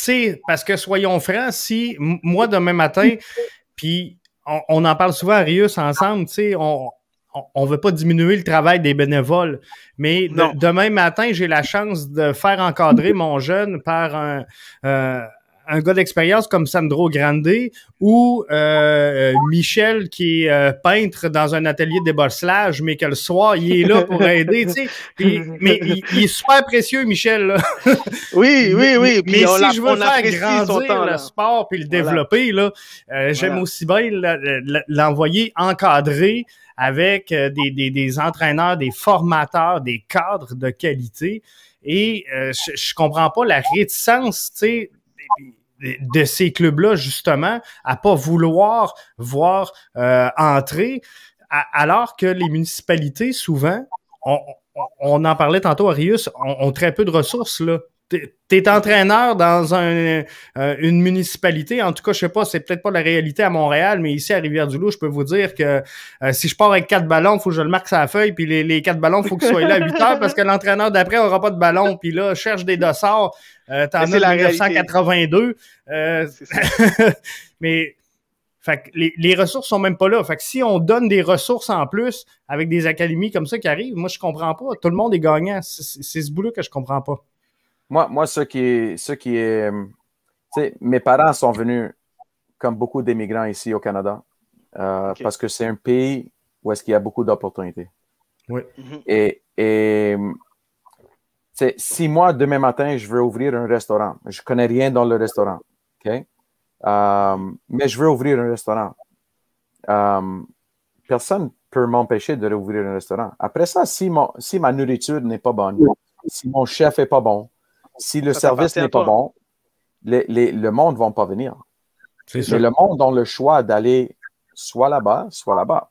sais, parce que soyons francs, si moi demain matin, puis on, en parle souvent à Rius ensemble, tu sais, on, on ne veut pas diminuer le travail des bénévoles, mais demain matin, j'ai la chance de faire encadrer mon jeune par un, euh, un gars d'expérience comme Sandro Grande ou euh, Michel qui est euh, peintre dans un atelier de débosselage, mais que le soir, il est là pour aider, tu sais. mais il, est super précieux, Michel. oui, oui, oui. mais si je veux faire grandir le sport puis le développer, là, j'aime aussi bien l'envoyer encadrer avec euh, des, des, des, entraîneurs, des formateurs, des cadres de qualité. Et euh, je, je comprends pas la réticence, tu sais, de ces clubs-là, justement, à pas vouloir voir euh, entrer, alors que les municipalités, souvent, on, on, en parlait tantôt à Rius, ont très peu de ressources, là tu es entraîneur dans un, euh, une municipalité. En tout cas, je sais pas, c'est peut-être pas la réalité à Montréal, mais ici à Rivière-du-Loup, je peux vous dire que euh, si je pars avec quatre ballons, il faut que je le marque sur la feuille, puis les, les quatre ballons, il faut qu'ils soient là à 8 heures parce que l'entraîneur d'après aura pas de ballon. Puis là, cherche des dossards. Euh, T'en as 1982. Euh, mais fait que les, les, ressources sont même pas là. Fait que si on donne des ressources en plus avec des académies comme ça qui arrivent, moi je comprends pas. Tout le monde est gagnant. C'est ce bout-là que je comprends pas. Moi, moi ce qui est. Ce qui est mes parents sont venus, comme beaucoup d'immigrants ici au Canada, euh, parce que c'est un pays où est-ce qu'il y a beaucoup d'opportunités. Oui. Mhm. Et, et si moi, demain matin, je veux ouvrir un restaurant, je ne connais rien dans le restaurant, OK? Euh, mais je veux ouvrir un restaurant. Euh, personne peut m'empêcher de rouvrir un restaurant. Après ça, si, si ma nourriture n'est pas bonne, si mon chef n'est pas bon, si le service n'est pas bon, le monde ne va pas venir. Mais le monde a le choix d'aller soit là-bas, soit là-bas.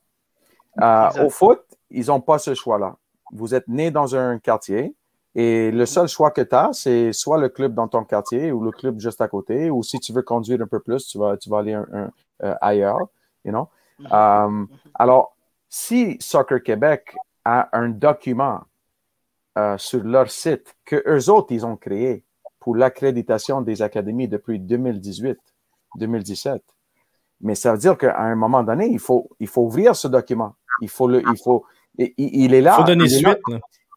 Euh, au foot, ils n'ont pas ce choix-là. Vous êtes né dans un quartier et le seul choix que tu as, c'est soit le club dans ton quartier ou le club juste à côté, ou si tu veux conduire un peu plus, tu vas, tu vas aller euh, ailleurs. You know? Mhm. Euh, alors, si Soccer Québec a un document sur leur site que eux autres, ils ont créé pour l'accréditation des académies depuis 2018, 2017. Mais ça veut dire qu'à un moment donné, il faut, il faut ouvrir ce document. Il faut le, il faut, il, est là. Il faut donner suite.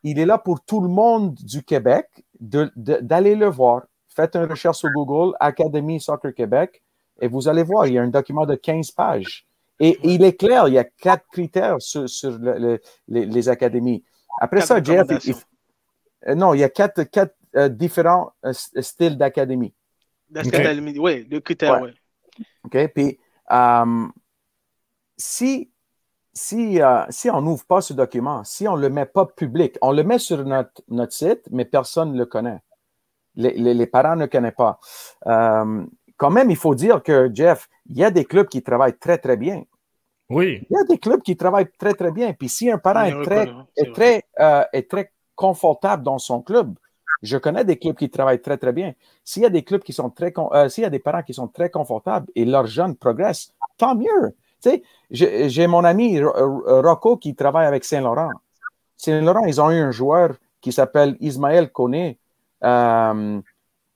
il est là pour tout le monde du Québec d'aller le voir. Faites une recherche sur Google, Académie Soccer Québec, et vous allez voir, il y a un document de 15 pages. Et il est clair, il y a quatre critères sur, les, académies. Après ça, Jeff, euh, non, il y a quatre, quatre euh, différents euh, styles d'académie. Oui, le critère, oui. OK, puis euh, si, si, si on n'ouvre pas ce document, si on ne le met pas public, on le met sur notre, notre site, mais personne ne le connaît. Les, les, parents ne connaissent pas. Quand même, il faut dire que, Jeff, il y a des clubs qui travaillent très, très bien. Oui. Il y a des clubs qui travaillent très, très bien. Puis si un parent est très, est, très, est très confortable dans son club, je connais des clubs qui travaillent très, très bien. S'il y a des clubs qui sont très, euh, s'il y a des parents qui sont très confortables et leurs jeunes progressent, tant mieux. Tu sais, j'ai mon ami Rocco qui travaille avec Saint-Laurent. Saint-Laurent, ils ont eu un joueur qui s'appelle Ismaël Koné, euh,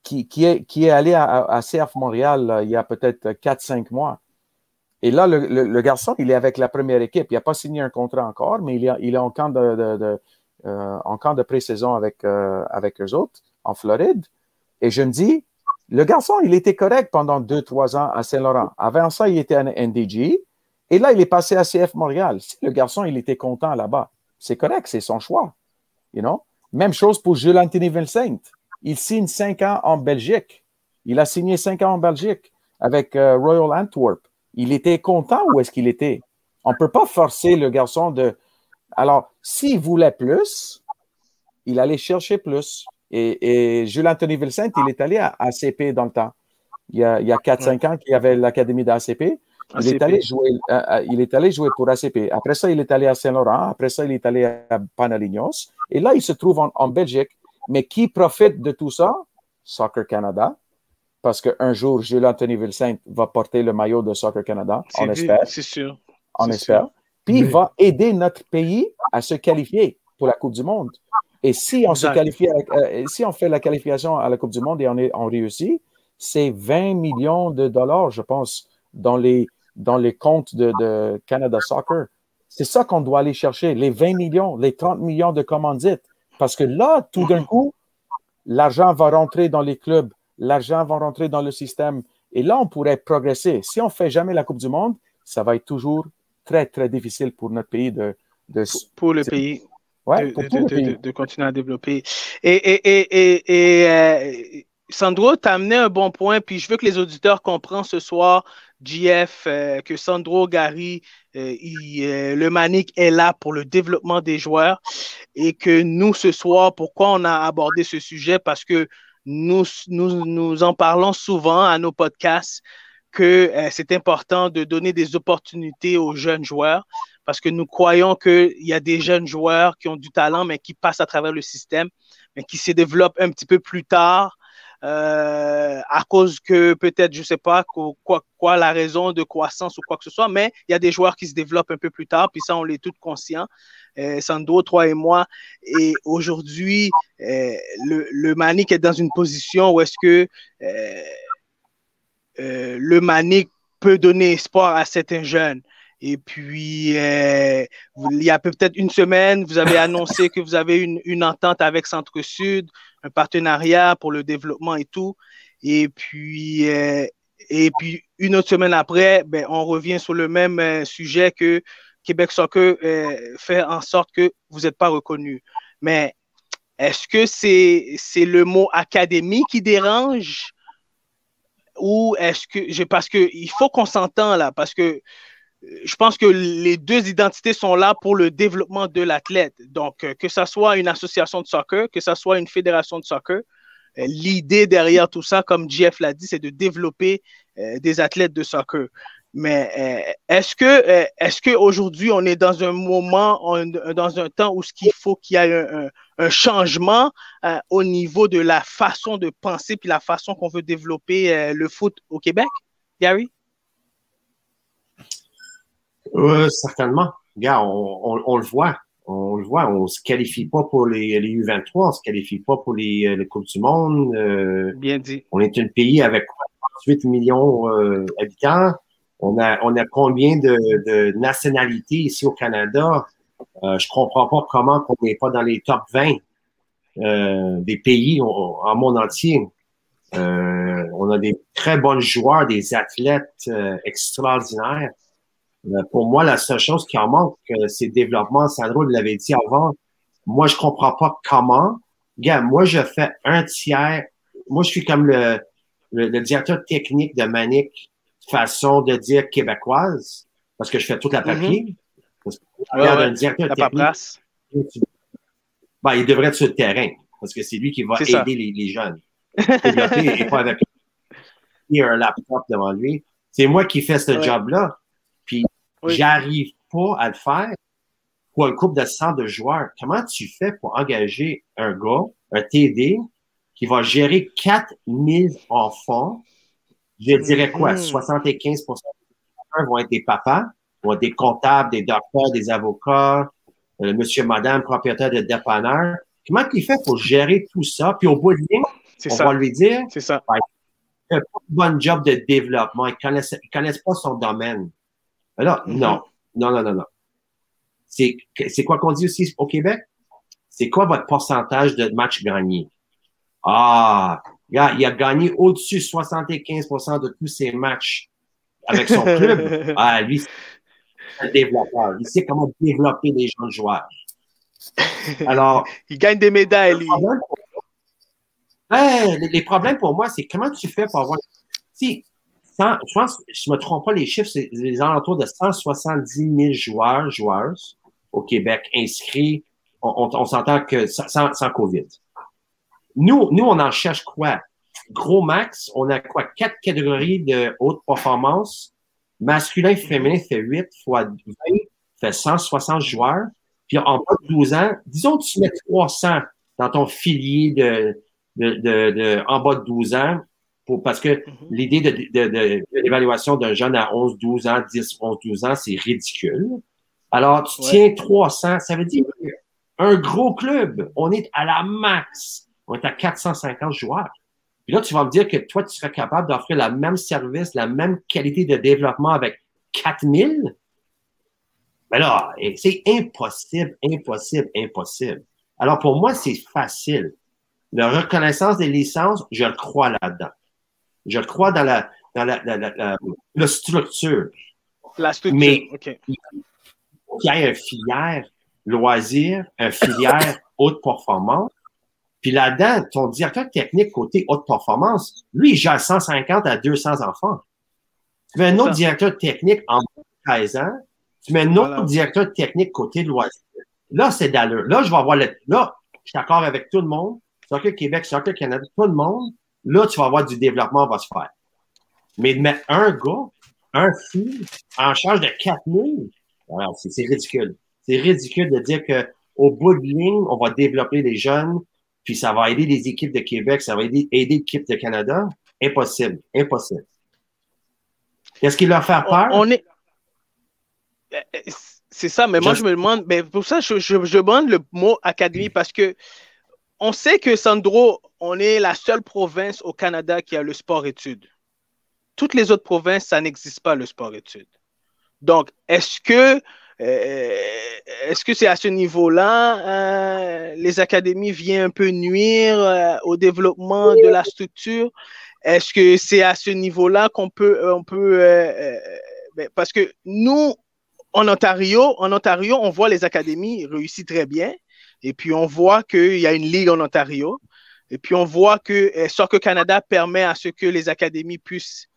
qui, qui, est, qui est allé à, CF Montréal euh, il y a peut-être 4-5 mois. Et là, le, garçon, il est avec la première équipe. Il n'a pas signé un contrat encore, mais il, est, en camp de, euh, en camp de pré-saison avec, euh, avec eux autres en Floride. Et je me dis, le garçon, il était correct pendant deux, trois ans à Saint-Laurent. Avant ça, il était à NDG. Et là, il est passé à CF Montréal. le garçon, il était content là-bas. C'est correct, c'est son choix. You know? Même chose pour Jules Anthony Vincent. Il signe cinq ans en Belgique. Il a signé cinq ans en Belgique avec euh, Royal Antwerp. Il était content où est-ce qu'il était? On ne peut pas forcer le garçon de, alors, s'il voulait plus, il allait chercher plus. Et, Jules Anthony Vincent, il est allé à ACP dans le temps. Il y a, 4-5 ans qu'il y avait l'Académie d'ACP. Il, est allé jouer, euh, euh, il est allé jouer pour ACP. Après ça, il est allé à Saint-Laurent. Après ça, il est allé à Panalignos. Et là, il se trouve en, Belgique. Mais qui profite de tout ça? Soccer Canada. Parce qu'un jour, Jules Anthony Vincent va porter le maillot de Soccer Canada. On espère. C'est sûr. On espère. Puis il va aider notre pays à se qualifier pour la Coupe du Monde. Et si on, se qualifie euh, si on fait la qualification à la Coupe du Monde et on, est, on réussit, c'est 20 millions de dollars, je pense, dans les, dans les comptes de, Canada Soccer. C'est ça qu'on doit aller chercher, les 20 millions, les 30 millions de commandites. Parce que là, tout d'un coup, l'argent va rentrer dans les clubs, l'argent va rentrer dans le système. Et là, on pourrait progresser. Si on ne fait jamais la Coupe du Monde, ça va être toujours très, très difficile pour notre pays de. de pour, le pays. de, continuer à développer. Et, et, et, et euh, Sandro, tu as amené un bon point, puis je veux que les auditeurs comprennent ce soir, JF, euh, que Sandro Gary, euh, le Manic est là pour le développement des joueurs et que nous, ce soir, pourquoi on a abordé ce sujet? Parce que nous, nous, nous en parlons souvent à nos podcasts que euh, c'est important de donner des opportunités aux jeunes joueurs parce que nous croyons qu'il y a des jeunes joueurs qui ont du talent, mais qui passent à travers le système, mais qui se développent un petit peu plus tard euh, à cause que peut-être, je ne sais pas quoi, la raison de croissance ou quoi que ce soit, mais il y a des joueurs qui se développent un peu plus tard, puis ça, on l'est tous conscients. Euh, Sando, toi et moi. Et aujourd'hui, euh, le, le Manic est dans une position où est-ce que euh, le Manic peut donner espoir à certains jeunes. Et puis, euh, il y a peut-être une semaine, vous avez annoncé que vous avez une, une entente avec Centre-Sud, un partenariat pour le développement et tout. Et puis, euh, et puis une autre semaine après, ben, on revient sur le même sujet que Québec Soccer fait en sorte que vous n'êtes pas reconnu. Mais est-ce que c'est le mot académie qui dérange? Ou est-ce que, parce que il faut qu'on s'entende là, parce que je pense que les deux identités sont là pour le développement de l'athlète. Donc, euh, que ce soit une association de soccer, que ce soit une fédération de soccer, euh, l'idée derrière tout ça, comme Jeff l'a dit, c'est de développer euh, des athlètes de soccer. Mais est-ce que est-ce qu'aujourd'hui on est dans un moment, dans un temps où ce qu'il faut qu'il y ait un, un changement au niveau de la façon de penser puis la façon qu'on veut développer le foot au Québec, Gary? Euh, certainement. Regarde, on, le voit. On le voit. On se qualifie pas pour les, les U23, on se qualifie pas pour les, euh, les Coupes du Monde. Euh, Bien dit. On est un pays avec 38 millions d'habitants. On a, combien de, nationalités ici au Canada? Euh, je comprends pas comment on n'est pas dans les top 20 des pays en monde entier. on a des très bons joueurs, des athlètes extraordinaires. Euh, pour moi, la seule chose qui en manque, euh, c'est le développement. Sandro l'avait dit avant. Moi, je comprends pas comment. Gars, moi, je fais un tiers. Moi, je suis comme le, le, directeur technique de Manic, façon de dire québécoise, parce que je fais toute la papier. Mm -hmm. technique, ben, il devrait être sur le terrain, parce que c'est lui qui va aider les, les, jeunes. et pas avec un laptop devant lui. C'est moi qui fais ce job-là. Puis j'arrive pas à le faire pour un couple de 100 de joueurs. Comment tu fais pour engager un gars, un TD, qui va gérer 4000 enfants? Je dirais quoi? 75% mm-hmm. vont être des papas, vont être des comptables, des docteurs, des avocats, euh, monsieur, madame, propriétaire de dépanneur. Comment il fait pour gérer tout ça? Puis au bout de ligne, on va lui dire, c'est ça. il fait pas un bon job de développement. Il connaissent, connaissent pas son domaine. Alors, mm-hmm. non, non, non, non, non. C'est, c'est quoi qu'on dit aussi au Québec? C'est quoi votre pourcentage de matchs gagnés? Ah, il a, il a gagné au-dessus de 75% de tous ses matchs avec son club. ah, lui, c'est un développeur. Il sait comment développer des jeunes joueurs. Alors. il gagne des médailles, lui. Les, les, problèmes pour moi, c'est comment tu fais pour avoir. Si je pense, je me trompe pas, les chiffres, c'est les alentours de 170 000 joueurs, joueuses au Québec inscrits. On, s'entend que sans, sans, COVID. Nous, nous, on en cherche quoi? Gros max, on a quoi? Quatre catégories de haute performance. Masculin et féminin fait 8 fois 20, fait 160 joueurs. Puis en bas de 12 ans, disons que tu mets 300 dans ton filier de, de, de, de en bas de 12 ans, parce que mhm. l'idée de, l'évaluation d'un jeune à 11, 12 ans, 10, 11, 12 ans, c'est ridicule. Alors, tu tiens 300, ça veut dire un gros club, on est à la max, on est à 450 joueurs. Puis là, tu vas me dire que toi, tu serais capable d'offrir le même service, la même qualité de développement avec 4000? Mais là, c'est impossible, impossible, impossible. Alors, pour moi, c'est facile. La reconnaissance des licences, je le crois là-dedans. Je crois dans la, dans la, la, structure. La structure, Mais il y ait un filière loisir, un filière haute performance. Puis là-dedans, ton directeur technique côté haute performance, lui, il gère 150 à 200 enfants. Tu mets un autre directeur technique en 13 ans, tu mets un autre directeur technique côté loisir. Là, c'est d'allure. Là, je vais avoir le. Là, je suis d'accord avec tout le monde. Soccer Québec, Soccer Canada, tout le monde. Là, tu vas avoir du développement va se faire. Mais de mettre un gars, un fou, en charge de 4000, c'est ridicule. C'est ridicule de dire que au bout de ligne, on va développer les jeunes, puis ça va aider les équipes de Québec, ça va aider, aider l'équipe de Canada. Impossible. Impossible. Qu'est-ce qui leur fait peur? On, est. C'est ça, mais moi, je me demande, mais pour ça, je, je, je demande le mot académie parce que on sait que Sandro, on est la seule province au Canada qui a le sport-études. Toutes les autres provinces, ça n'existe pas le sport-études. Donc, est-ce que est-ce que c'est à ce niveau-là, euh, les académies viennent un peu nuire euh, au développement de la structure? Est-ce que c'est à ce niveau-là qu'on peut, on peut, ben, parce que nous, en Ontario, en Ontario, on voit les académies réussir très bien. Et puis, on voit qu'il y a une ligue en Ontario. Et puis, on voit que Soccer Canada permet à ce que les académies puissent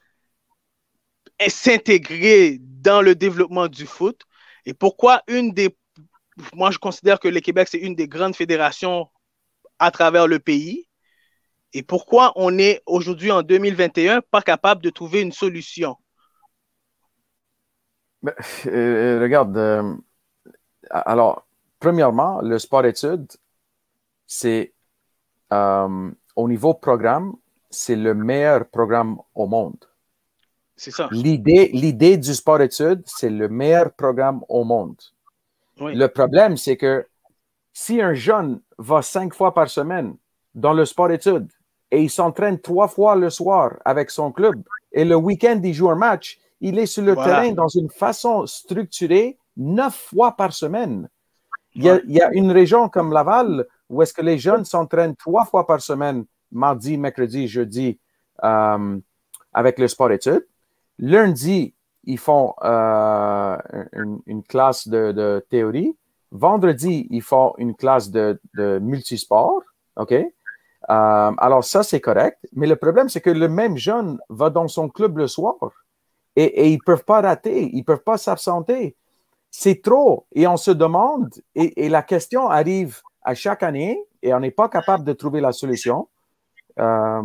s'intégrer dans le développement du foot et pourquoi une des moi je considère que le Québec c'est une des grandes fédérations à travers le pays. Et pourquoi on est aujourd'hui en 2021 pas capable de trouver une solution? Ben, euh, regarde euh, alors premièrement le sport études c'est euh, au niveau programme c'est le meilleur programme au monde c'est ça. L'idée, l'idée du sport-études, c'est le meilleur programme au monde. Le problème, c'est que si un jeune va cinq fois par semaine dans le sport-études et il s'entraîne trois fois le soir avec son club et le week-end, il joue un match, il est sur le terrain dans une façon structurée neuf fois par semaine. Il y, a, il y, a, une région comme Laval où est-ce que les jeunes s'entraînent trois fois par semaine, mardi, mercredi, jeudi, euh, avec le sport-études. Lundi, ils font euh, une, classe de, théorie. Vendredi, ils font une classe de, multisport. OK? Euh, alors, ça, c'est correct. Mais le problème, c'est que le même jeune va dans son club le soir et, ils ne peuvent pas rater, ils ne peuvent pas s'absenter. C'est trop. Et on se demande, et, la question arrive à chaque année et on n'est pas capable de trouver la solution. Euh,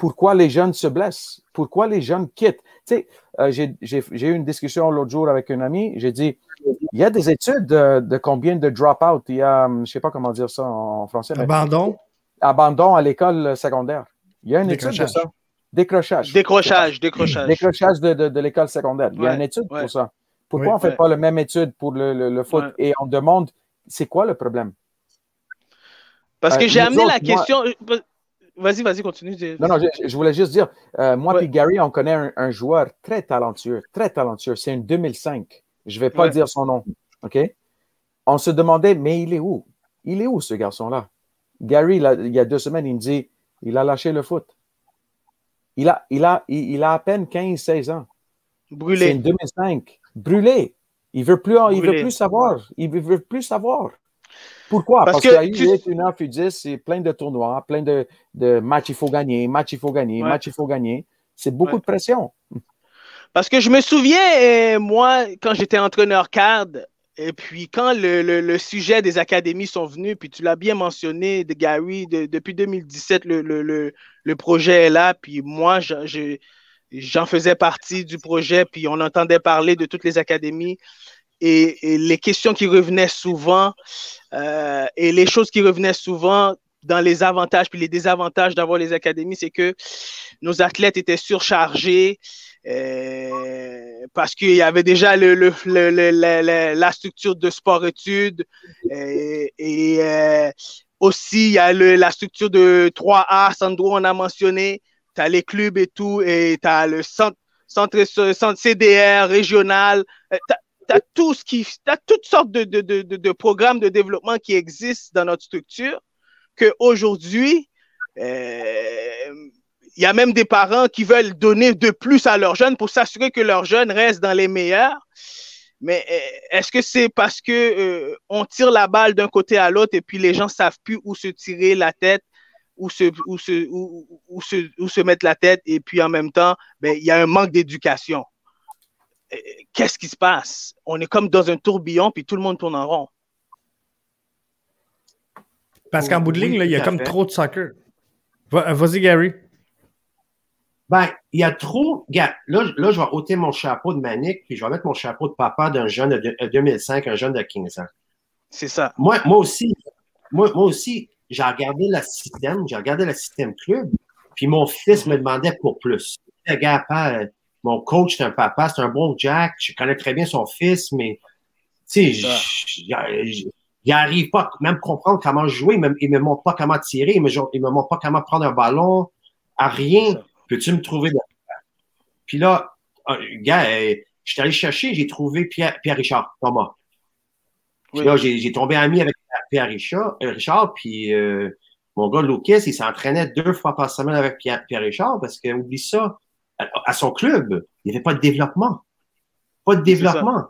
pourquoi les jeunes se blessent, pourquoi les jeunes quittent. Tu sais, euh, j'ai eu une discussion l'autre jour avec un ami, j'ai dit, il y a des études de, combien de drop-out, il y a, hum, je ne sais pas comment dire ça en, français. Abandon. abandon à l'école secondaire. Il y a une étude de ça. Décrochage. Décrochage, décrochage. Décrochage de, l'école secondaire. Il y a une étude pour ça. Pourquoi on ne fait pas la même étude pour le, foot? Et on demande c'est quoi le problème? Parce que euh, j'ai amené la question. Vas-y, vas-y, continue. Non, non, je, voulais juste dire, euh, moi et Gary, on connaît un, joueur très talentueux, très talentueux. C'est un 2005. Je ne vais pas dire son nom. OK? On se demandait, mais il est où? Il est où, ce garçon-là? Gary, il y a deux semaines, il me dit, il a lâché le foot. Il a, il a, il, a à peine 15-16 ans. Brûlé. C'est un 2005. Brûlé. Il ne veut, plus, il veut plus savoir. Il ne veut plus savoir. Pourquoi? Parce, qu'il y a eu 9, 10, c'est plein de tournois, plein de, de, matchs, il faut gagner, match, il faut gagner, match, il faut gagner. C'est beaucoup de pression. Parce que je me souviens, euh, moi, quand j'étais entraîneur cadre, et puis quand le, le, sujet des académies sont venus, puis tu l'as bien mentionné, de Gary, depuis 2017, le, le, projet est là, puis moi, j'en faisais partie du projet, puis on entendait parler de toutes les académies. Et, les questions qui revenaient souvent euh, et les choses qui revenaient souvent dans les avantages puis les désavantages d'avoir les académies, c'est que nos athlètes étaient surchargés euh, parce qu'il y avait déjà le, le, la structure de sport-études euh, et, aussi il y a la structure de 3A, Sandro on a mentionné, tu as les clubs et tout, et tu as le centre, centre, centre CDR régional tu as as toutes sortes de, programmes de développement qui existent dans notre structure qu'aujourd'hui, euh, il y a même des parents qui veulent donner de plus à leurs jeunes pour s'assurer que leurs jeunes restent dans les meilleurs. Mais euh, est-ce que c'est parce que euh, on tire la balle d'un côté à l'autre et puis les gens savent plus où se tirer la tête, où, se, où se mettre la tête et puis en même temps, ben, il y a un manque d'éducation? Qu'est-ce qui se passe? On est comme dans un tourbillon, puis tout le monde tourne en rond. Parce qu'en bout de ligne, il y a comme trop de soccer. Euh, vas-y, Gary. Ben, il y a trop. Là, là, je vais ôter mon chapeau de manique, puis je vais mettre mon chapeau de papa d'un jeune de 2005, un jeune de 15 ans. C'est ça. Moi, moi aussi, moi, moi aussi, j'ai regardé le système, j'ai regardé le système club, puis mon fils me demandait pour plus. Le gars, pas, mon coach, c'est un papa, c'est un bon Jack. Je connais très bien son fils, mais tu sais, il n'arrive pas même à comprendre comment jouer. Il ne me, montre pas comment tirer. Il ne me, me montre pas comment prendre un ballon. À rien. Peux-tu me trouver de... Puis là, gars, euh, je suis allé chercher, j'ai trouvé Pierre, Pierre Richard, Thomas. Puis là, j'ai tombé ami avec Pierre Richard, euh, Richard puis euh, mon gars Lucas, il s'entraînait deux fois par semaine avec Pierre, Pierre Richard parce que, oublie ça, à son club, il n'y avait pas de développement. Pas de développement.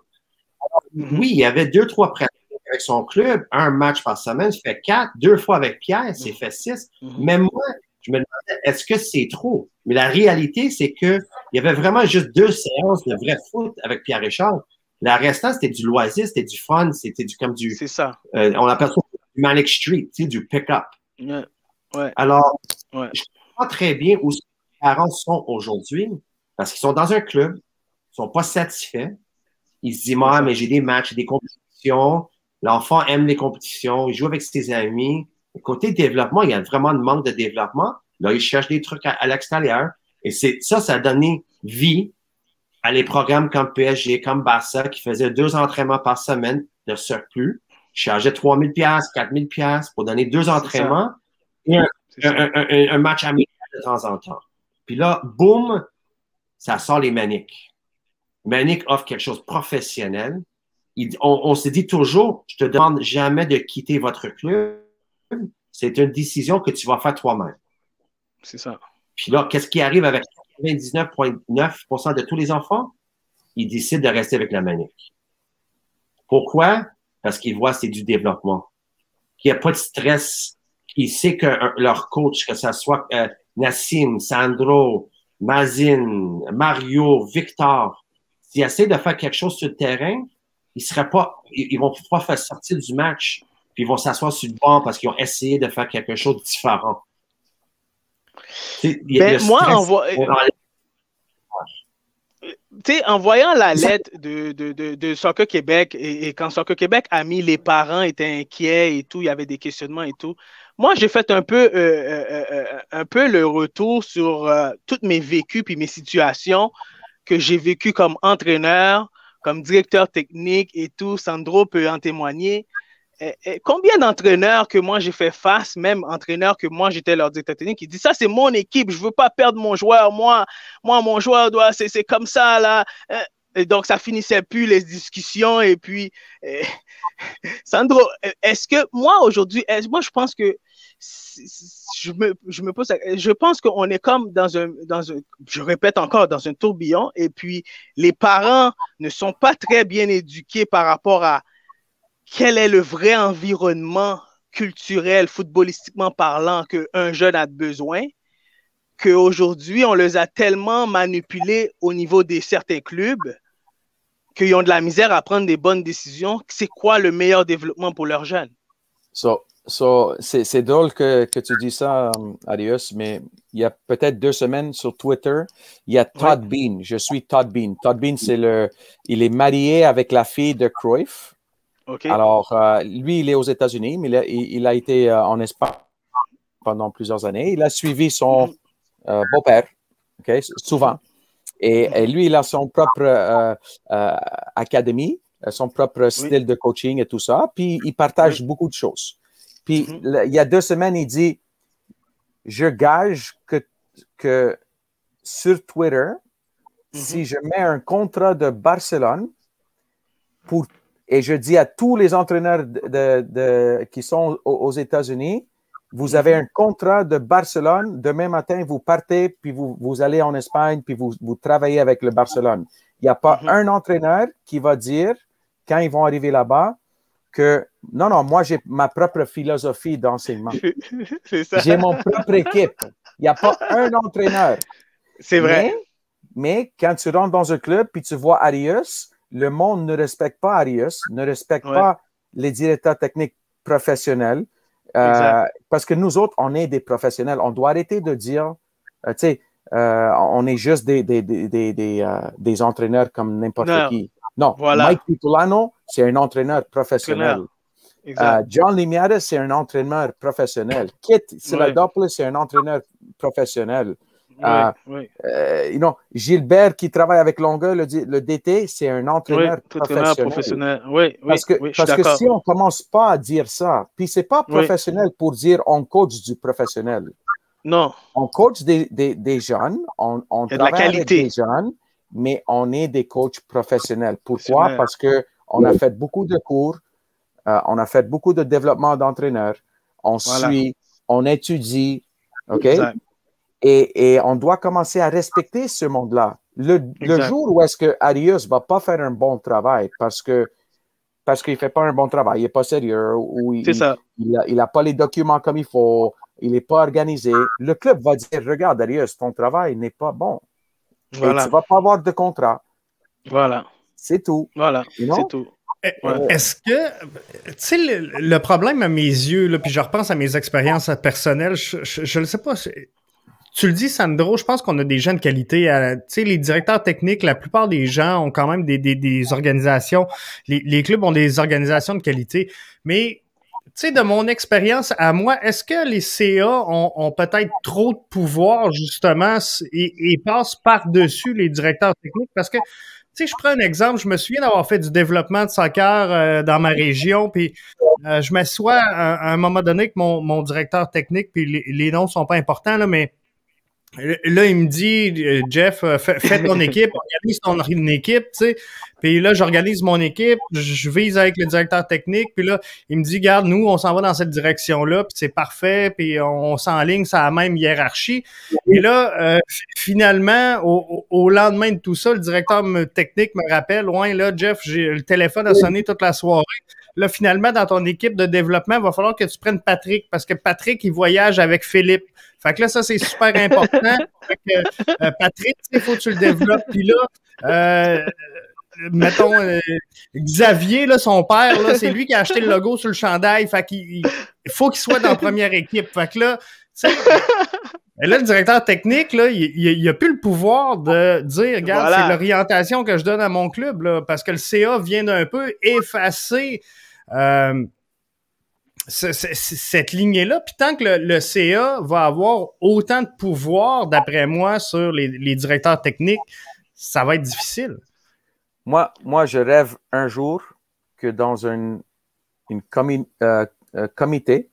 Mm-hmm. Oui, il y avait deux, trois pratiques avec son club, un match par semaine, ça fait quatre, deux fois avec Pierre, c'est fait six. Mm-hmm. Mais moi, je me demandais, est-ce que c'est trop? Mais la réalité, c'est qu'il y avait vraiment juste deux séances de vrai foot avec Pierre Richard. Le restant, c'était du loisir, c'était du fun, c'était du comme du. C'est ça. Euh, on appelle ça du Manic Street, tu sais, du pick-up. Ouais. Alors, je ne sais pas très bien où parents sont aujourd'hui parce qu'ils sont dans un club, ils ne sont pas satisfaits. Ils se disent, ah, mais j'ai des matchs, des compétitions. L'enfant aime les compétitions, il joue avec ses amis. Côté développement, il y a vraiment un manque de développement. Là, ils cherchent des trucs à, l'extérieur. Et c'est ça, ça a donné vie à les programmes comme PSG, comme Barça, qui faisaient deux entraînements par semaine de surplus. Je chargeais 3000 pièces, 4000 pièces pour donner deux entraînements et un, match amical de temps en temps. Puis là, boum, ça sort les maniques. Manique offre quelque chose de professionnel. on, on se dit toujours, je te demande jamais de quitter votre club c'est une décision que tu vas faire toi-même. C'est ça. Puis là, qu'est-ce qui arrive avec 99,9% de tous les enfants? Ils décident de rester avec la manique. Pourquoi? Parce qu'ils voient que c'est du développement. Qu'il n'y a pas de stress. Ils savent que leur coach, que ce soit euh, Nassim, Sandro, Mazine, Mario, Victor, s'ils essaient de faire quelque chose sur le terrain, ils seraient pas, ils, vont pas faire sortir du match puis ils vont s'asseoir sur le banc parce qu'ils ont essayé de faire quelque chose de différent. Ben, moi, en, voyant la lettre de, de, de, Soccer Québec et, quand Soccer Québec a mis les parents étaient inquiets et tout, il y avait des questionnements et tout. Moi, j'ai fait un peu, euh, euh, euh, un peu le retour sur toutes mes vécus puis mes situations que j'ai vécues comme entraîneur, comme directeur technique et tout. Sandro peut en témoigner. Combien d'entraîneurs que moi j'ai fait face, même entraîneurs que moi j'étais leur directeur technique, qui disent ça c'est mon équipe, je veux pas perdre mon joueur, moi, moi mon joueur doit, c'est comme ça là. Eh, donc ça finissait plus les discussions et puis Sandro, est-ce que moi aujourd'hui, moi je pense que je me, je me pose, je pense qu'on est comme dans un, dans un, je répète encore, dans un tourbillon et puis les parents ne sont pas très bien éduqués par rapport à quel est le vrai environnement culturel, footballistiquement parlant, qu'un jeune a besoin, qu'aujourd'hui, on les a tellement manipulés au niveau des certains clubs qu'ils ont de la misère à prendre des bonnes décisions. C'est quoi le meilleur développement pour leurs jeunes? So, so, c'est drôle que, que, tu dis ça, um, Arius, mais il y a peut-être deux semaines sur Twitter, il y a Todd Bean. Je suis Todd Bean. Todd Bean, c'est le, il est marié avec la fille de Cruyff. Alors, euh, lui, il est aux États-Unis, mais il a, été euh, en Espagne pendant plusieurs années. Il a suivi son euh, beau-père, souvent. Et, lui, il a son propre académie, son propre style de coaching et tout ça. Puis, il partage beaucoup de choses. Puis, mhm. il y a deux semaines, il dit, je gage que, que sur Twitter, si mhm. je mets un contrat de Barcelone pour et je dis à tous les entraîneurs de, qui sont aux, États-Unis, vous avez un contrat de Barcelone. Demain matin, vous partez, puis vous, vous allez en Espagne, puis vous, vous travaillez avec le Barcelone. Il n'y a pas mhm. un entraîneur qui va dire, quand ils vont arriver là-bas, que non, non, moi, j'ai ma propre philosophie d'enseignement. J'ai mon propre équipe. Il n'y a pas un entraîneur. C'est vrai. Mais, quand tu rentres dans un club, puis tu vois Arius, le monde ne respecte pas Arius, ne respecte pas les directeurs techniques professionnels. Euh, parce que nous autres, on est des professionnels. On doit arrêter de dire, euh, tu sais, euh, on est juste des, des, des, des entraîneurs comme n'importe qui. Non, Mike Pitulano, c'est un entraîneur professionnel. John Limiada, c'est un entraîneur professionnel. Kit Siladopoulos, c'est un entraîneur professionnel. Euh, euh, Gilbert qui travaille avec Longueuil, le, DT, c'est un entraîneur professionnel. parce que, parce que si on ne commence pas à dire ça, puis c'est pas professionnel pour dire on coach du professionnel. Non. On coach des, des, jeunes, on, on travaille avec des jeunes, mais on est des coachs professionnels. Pourquoi? Parce qu'on a fait beaucoup de cours, euh, on a fait beaucoup de développement d'entraîneurs, on suit, on étudie, OK? Et, on doit commencer à respecter ce monde-là. Le, jour où est-ce que Arius va pas faire un bon travail parce que parce qu'il fait pas un bon travail, il est pas sérieux ou il, n'a a, pas les documents comme il faut, il n'est pas organisé. Le club va dire, regarde, Darius, ton travail n'est pas bon. Voilà. tu ne vas pas avoir de contrat. Voilà. C'est tout. Voilà, c'est tout. Eh, est-ce que, tu sais, le, problème à mes yeux, là, puis je repense à mes expériences personnelles, je ne sais pas, tu le dis, Sandro, je pense qu'on a des gens de qualité. Tu sais, les directeurs techniques, la plupart des gens ont quand même des, des, organisations. Les, les, clubs ont des organisations de qualité. Mais, tu sais, de mon expérience à moi, est-ce que les CA ont, ont peut-être trop de pouvoir, justement, et, et passent par-dessus les directeurs techniques? Parce que, tu sais, je prends un exemple. Je me souviens d'avoir fait du développement de soccer euh, dans ma région, puis euh, je m'assois à, un moment donné que mon, mon directeur technique, puis les, les noms sont pas importants, là, mais Là, il me dit, euh, Jeff, euh, fais, ton équipe, organise ton équipe, tu sais. Puis là, j'organise mon équipe, je vise avec le directeur technique, puis là, il me dit, garde, nous, on s'en va dans cette direction-là, puis c'est parfait, puis on, s'enligne sur la même hiérarchie. Et là, euh, finalement, au, lendemain de tout ça, le directeur technique me rappelle, ouais, là, Jeff, j'ai le téléphone a sonné toute la soirée. Là, finalement, dans ton équipe de développement, il va falloir que tu prennes Patrick, parce que Patrick, il voyage avec Philippe. Fait que là, ça, c'est super important. fait que, euh, Patrick, il faut que tu le développes. Puis là, euh, mettons, euh, Xavier, là, son père, là, c'est lui qui a acheté le logo sur le chandail. Fait qu'il il faut qu'il soit dans la première équipe. Fait que là, tu sais, là, le directeur technique, là, il n'a plus le pouvoir de dire, regarde, c'est l'orientation que je donne à mon club, là, parce que le CA vient d'un peu effacer euh, cette lignée-là. Puis tant que le, CA va avoir autant de pouvoir, d'après moi, sur les, directeurs techniques, ça va être difficile. Moi, moi, je rêve un jour que dans un une euh, euh, comité,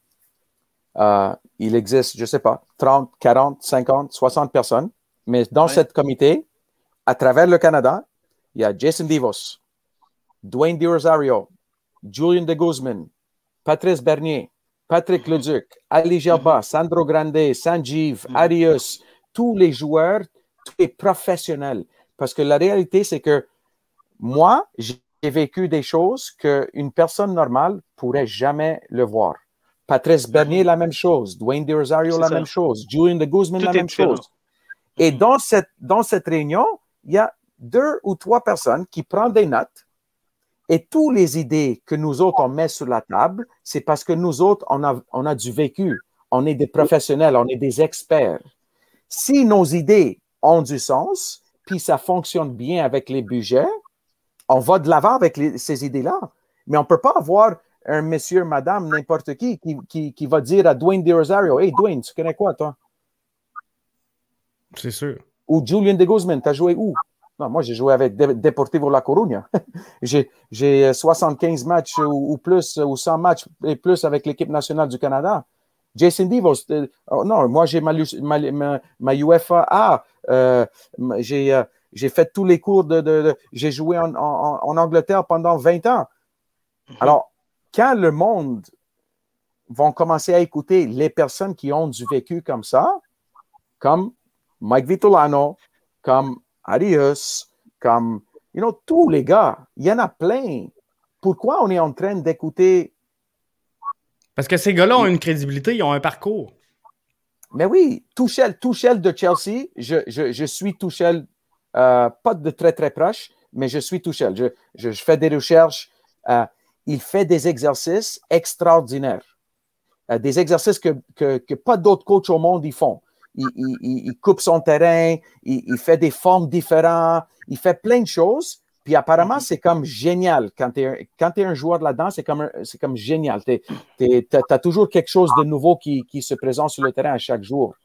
euh, il existe, je ne sais pas, 30, 40, 50, 60 personnes, mais dans cette comité, à travers le Canada, il y a Jason Divos, Dwayne DiRosario, Julian de Guzman, Patrice Bernier, Patrick Leduc, Ali Jabba, Sandro Grande, Sanjeev, Arius, tous les joueurs, tous les professionnels. Parce que la réalité, c'est que moi, j'ai vécu des choses qu'une personne normale pourrait jamais le voir. Patrice Bernier, la même chose. Dwayne De Rosario, la même chose. Julian de Guzman, la même chose. Et dans cette, dans cette réunion, il y a deux ou trois personnes qui prennent des notes et toutes les idées que nous autres, on met sur la table, c'est parce que nous autres, on a, on a du vécu. On est des professionnels, on est des experts. Si nos idées ont du sens, puis ça fonctionne bien avec les budgets, on va de l'avant avec ces idées-là. Mais on ne peut pas avoir un monsieur, madame, n'importe qui, qui, qui, va dire à Dwayne De Rosario Hey Dwayne, tu connais quoi, toi C'est sûr. Ou Julian de Guzman, tu as joué où? Non, moi, j'ai joué avec Deportivo La Coruña. j'ai 75 matchs ou, plus, ou 100 matchs et plus avec l'équipe nationale du Canada. Jason Divos, euh, oh, non, moi, j'ai ma, ma, ma, UFA A. Euh, euh, j'ai fait tous les cours de. j'ai joué en, en, Angleterre pendant 20 ans. Mhm. Alors, quand le monde va commencer à écouter les personnes qui ont du vécu comme ça, comme Mike Vitolano, comme Arius, comme, you know, tous les gars, il y en a plein. Pourquoi on est en train d'écouter? Parce que ces gars-là ont une crédibilité, ils ont un parcours. Mais oui, Tuchel de Chelsea, je, je, je suis Tuchel, euh, pas de très très proche, mais je suis Tuchel. Je, je, fais des recherches. Euh, il fait des exercices extraordinaires. Euh, des exercices que, que, que pas d'autres coachs au monde y font il, coupe son terrain, il, fait des formes différentes, il fait plein de choses. Puis apparemment, c'est comme génial. Quand tu es, es, un joueur là-dedans, c'est comme, comme génial. Tu as toujours quelque chose de nouveau qui, qui, se présente sur le terrain à chaque jour.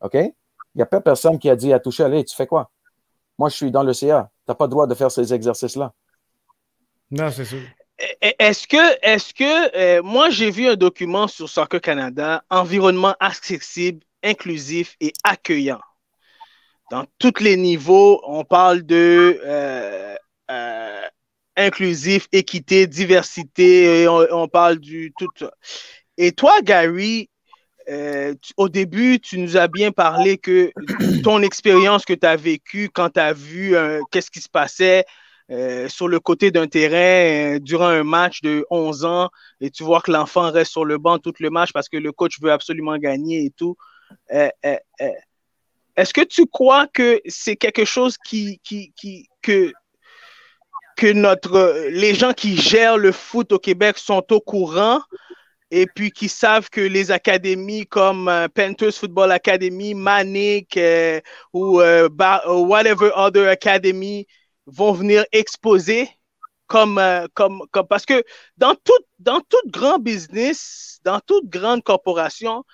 OK? Il n'y a pas personne qui a dit à toucher, allez, tu fais quoi? Moi, je suis dans le CA. Tu n'as pas le droit de faire ces exercices-là. Non, c'est sûr. Est-ce que, est-ce que euh, moi j'ai vu un document sur Soccer Canada, environnement accessible inclusif et accueillant. Dans tous les niveaux, on parle de euh, euh, inclusif, équité, diversité, on, parle du tout. Et toi, Gary, euh, au début, tu nous as bien parlé que ton expérience que tu as vécue quand tu as vu qu'est-ce qui se passait sur le côté d'un terrain durant un match de 11 ans et tu vois que l'enfant reste sur le banc tout le match parce que le coach veut absolument gagner et tout. Est-ce que tu crois que c'est quelque chose qui, qui, qui, que, que notre, les gens qui gèrent le foot au Québec sont au courant et puis qui savent que les académies comme euh, Panthers Football Academy, Manic euh, ou euh, whatever other academy vont venir exposer comme, comme, comme parce que dans tout, dans tout grand business, dans toute grande corporation,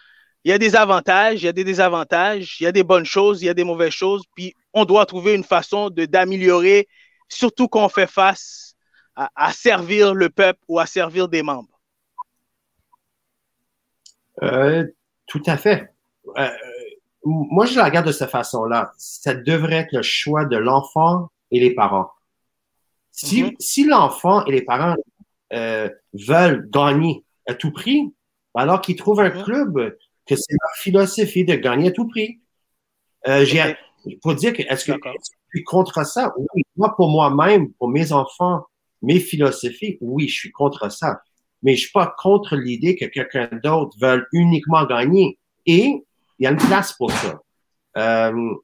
il y a des avantages, il y a des désavantages, il y a des bonnes choses, il y a des mauvaises choses, puis on doit trouver une façon de d'améliorer, surtout quand on fait face à servir le peuple ou à servir des membres. Euh, tout à fait. Euh, moi, je la regarde de cette façon-là. Ça devrait être le choix de l'enfant et les parents. Si, si l'enfant et les parents euh, veulent gagner à tout prix, alors qu'ils trouvent un mm-hmm. club que c'est leur philosophie de gagner à tout prix. Euh, pour dire que est-ce que je suis contre ça? Oui, moi, pour moi-même, pour mes enfants, mes philosophies, oui, je suis contre ça mais je suis pas contre l'idée que quelqu'un d'autre veuille uniquement gagner. Et il y a une place pour ça. Euh,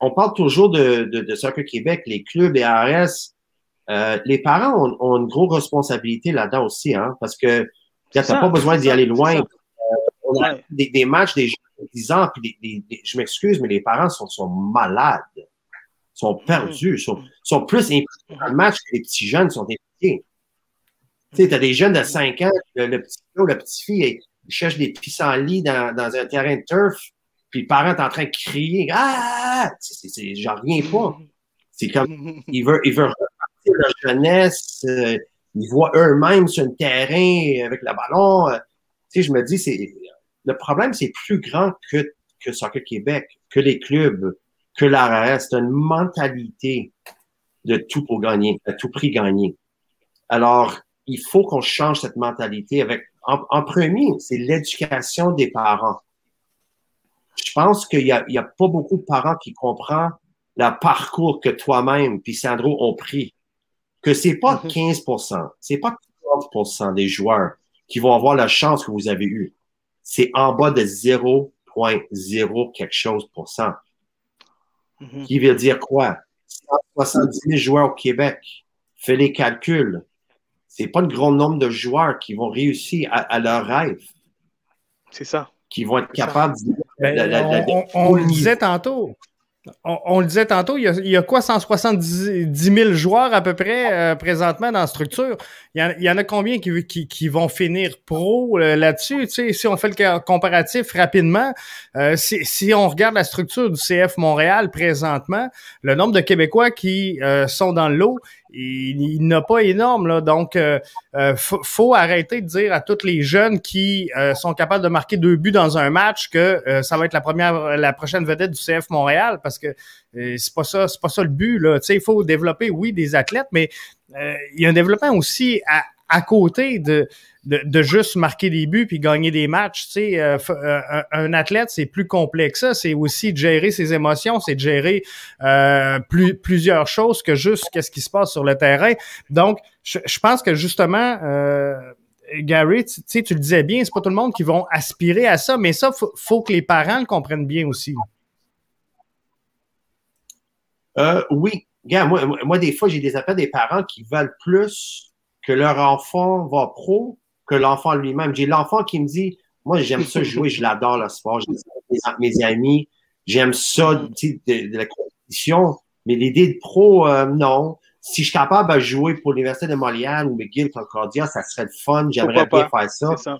on parle toujours de, de, de Soccer Québec, les clubs, les ARS. Euh, les parents ont, ont, une grosse responsabilité là-dedans aussi, hein, parce que tu n'as pas besoin d'y aller loin. On a des, des, matchs des gens de 10 ans, puis des, je m'excuse, mais les parents sont, sont malades, sont perdus, sont, sont plus impliqués dans le match que les petits jeunes sont impliqués. Tu sais, as des jeunes de 5 ans, le, petit gars le petit fille, il cherche des pissenlits dans, dans un terrain de turf, puis le parent est en train de crier Ah! J'en reviens pas. C'est comme il veut, il veut repartir leur jeunesse, euh, ils voient eux-mêmes sur un terrain avec le ballon. Euh, tu sais, je me dis, c'est le problème, c'est plus grand que, que Soccer Québec, que les clubs, que l'ARS. C'est une mentalité de tout pour gagner, à tout prix gagner. Alors, il faut qu'on change cette mentalité avec, en, premier, c'est l'éducation des parents. Je pense qu'il y a, il y a pas beaucoup de parents qui comprennent le parcours que toi-même puis Sandro ont pris. Que c'est pas 15%, mhm. c'est pas 30% des joueurs qui vont avoir la chance que vous avez eue. C'est en bas de 0.0 quelque chose pour cent. Mhm. Qui veut dire quoi? 170 000 joueurs au Québec. Fais les calculs c'est pas le grand nombre de joueurs qui vont réussir à, leur rêve. C'est ça. Qui vont être capables de, ben, on, le disait tantôt. On, le disait tantôt, il y, a, quoi 170 000 joueurs à peu près euh, présentement dans la structure. Il y, en, a combien qui, qui, vont finir pro euh, là-dessus? si on fait le comparatif rapidement, euh, si, on regarde la structure du CF Montréal présentement, le nombre de Québécois qui sont dans l'eau, il, n'a pas énorme. Là. Donc, euh, euh faut, arrêter de dire à tous les jeunes qui euh, sont capables de marquer deux buts dans un match que euh, ça va être la première, la prochaine vedette du CF Montréal, parce que c'est pas ça, c'est pas ça le but. Là. il faut développer, oui, des athlètes, mais il y a un développement aussi à, à côté de, de, juste marquer des buts puis gagner des matchs. Tu sais, euh, euh, un, athlète, c'est plus complexe ça. C'est aussi de gérer ses émotions, c'est de gérer euh, plus, plusieurs choses que juste qu'est-ce qui se passe sur le terrain. Donc, je, pense que justement, Gary, tu, sais, tu le disais bien, c'est pas tout le monde qui vont aspirer à ça, mais ça, faut, faut que les parents le comprennent bien aussi. oui. Moi, moi, des fois, j'ai des appels des parents qui veulent plus que leur enfant va pro que l'enfant lui-même. J'ai l'enfant qui me dit, moi, j'aime ça jouer, je l'adore le sport, j'aime ça mes amis, j'aime ça de, la compétition, mais l'idée de pro, euh, non. Si je suis capable de jouer pour l'Université de Montréal ou McGill Concordia, ça serait le fun, j'aimerais bien faire ça.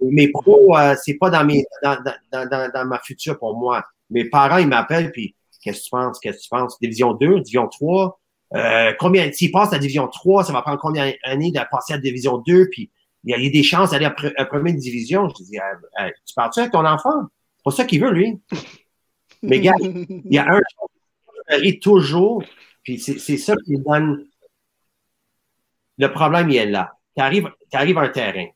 Mais pro, euh, c'est pas dans, mes, dans, dans, dans, dans, ma future pour moi. Mes parents, ils m'appellent, puis qu'est-ce que tu penses, qu'est-ce que tu penses? Division 2, Division 3, euh, combien, s'il passe à Division 3, ça va prendre combien d'années de passer à Division 2, puis il y a, des chances d'aller à, première division. Je dis, euh, euh, tu parles-tu avec ton enfant? C'est pas ça qu'il veut, lui. Mais gars, il y a un qui toujours, puis c'est ça qui donne. Le problème, il est là. Tu arrives, arrives à un terrain.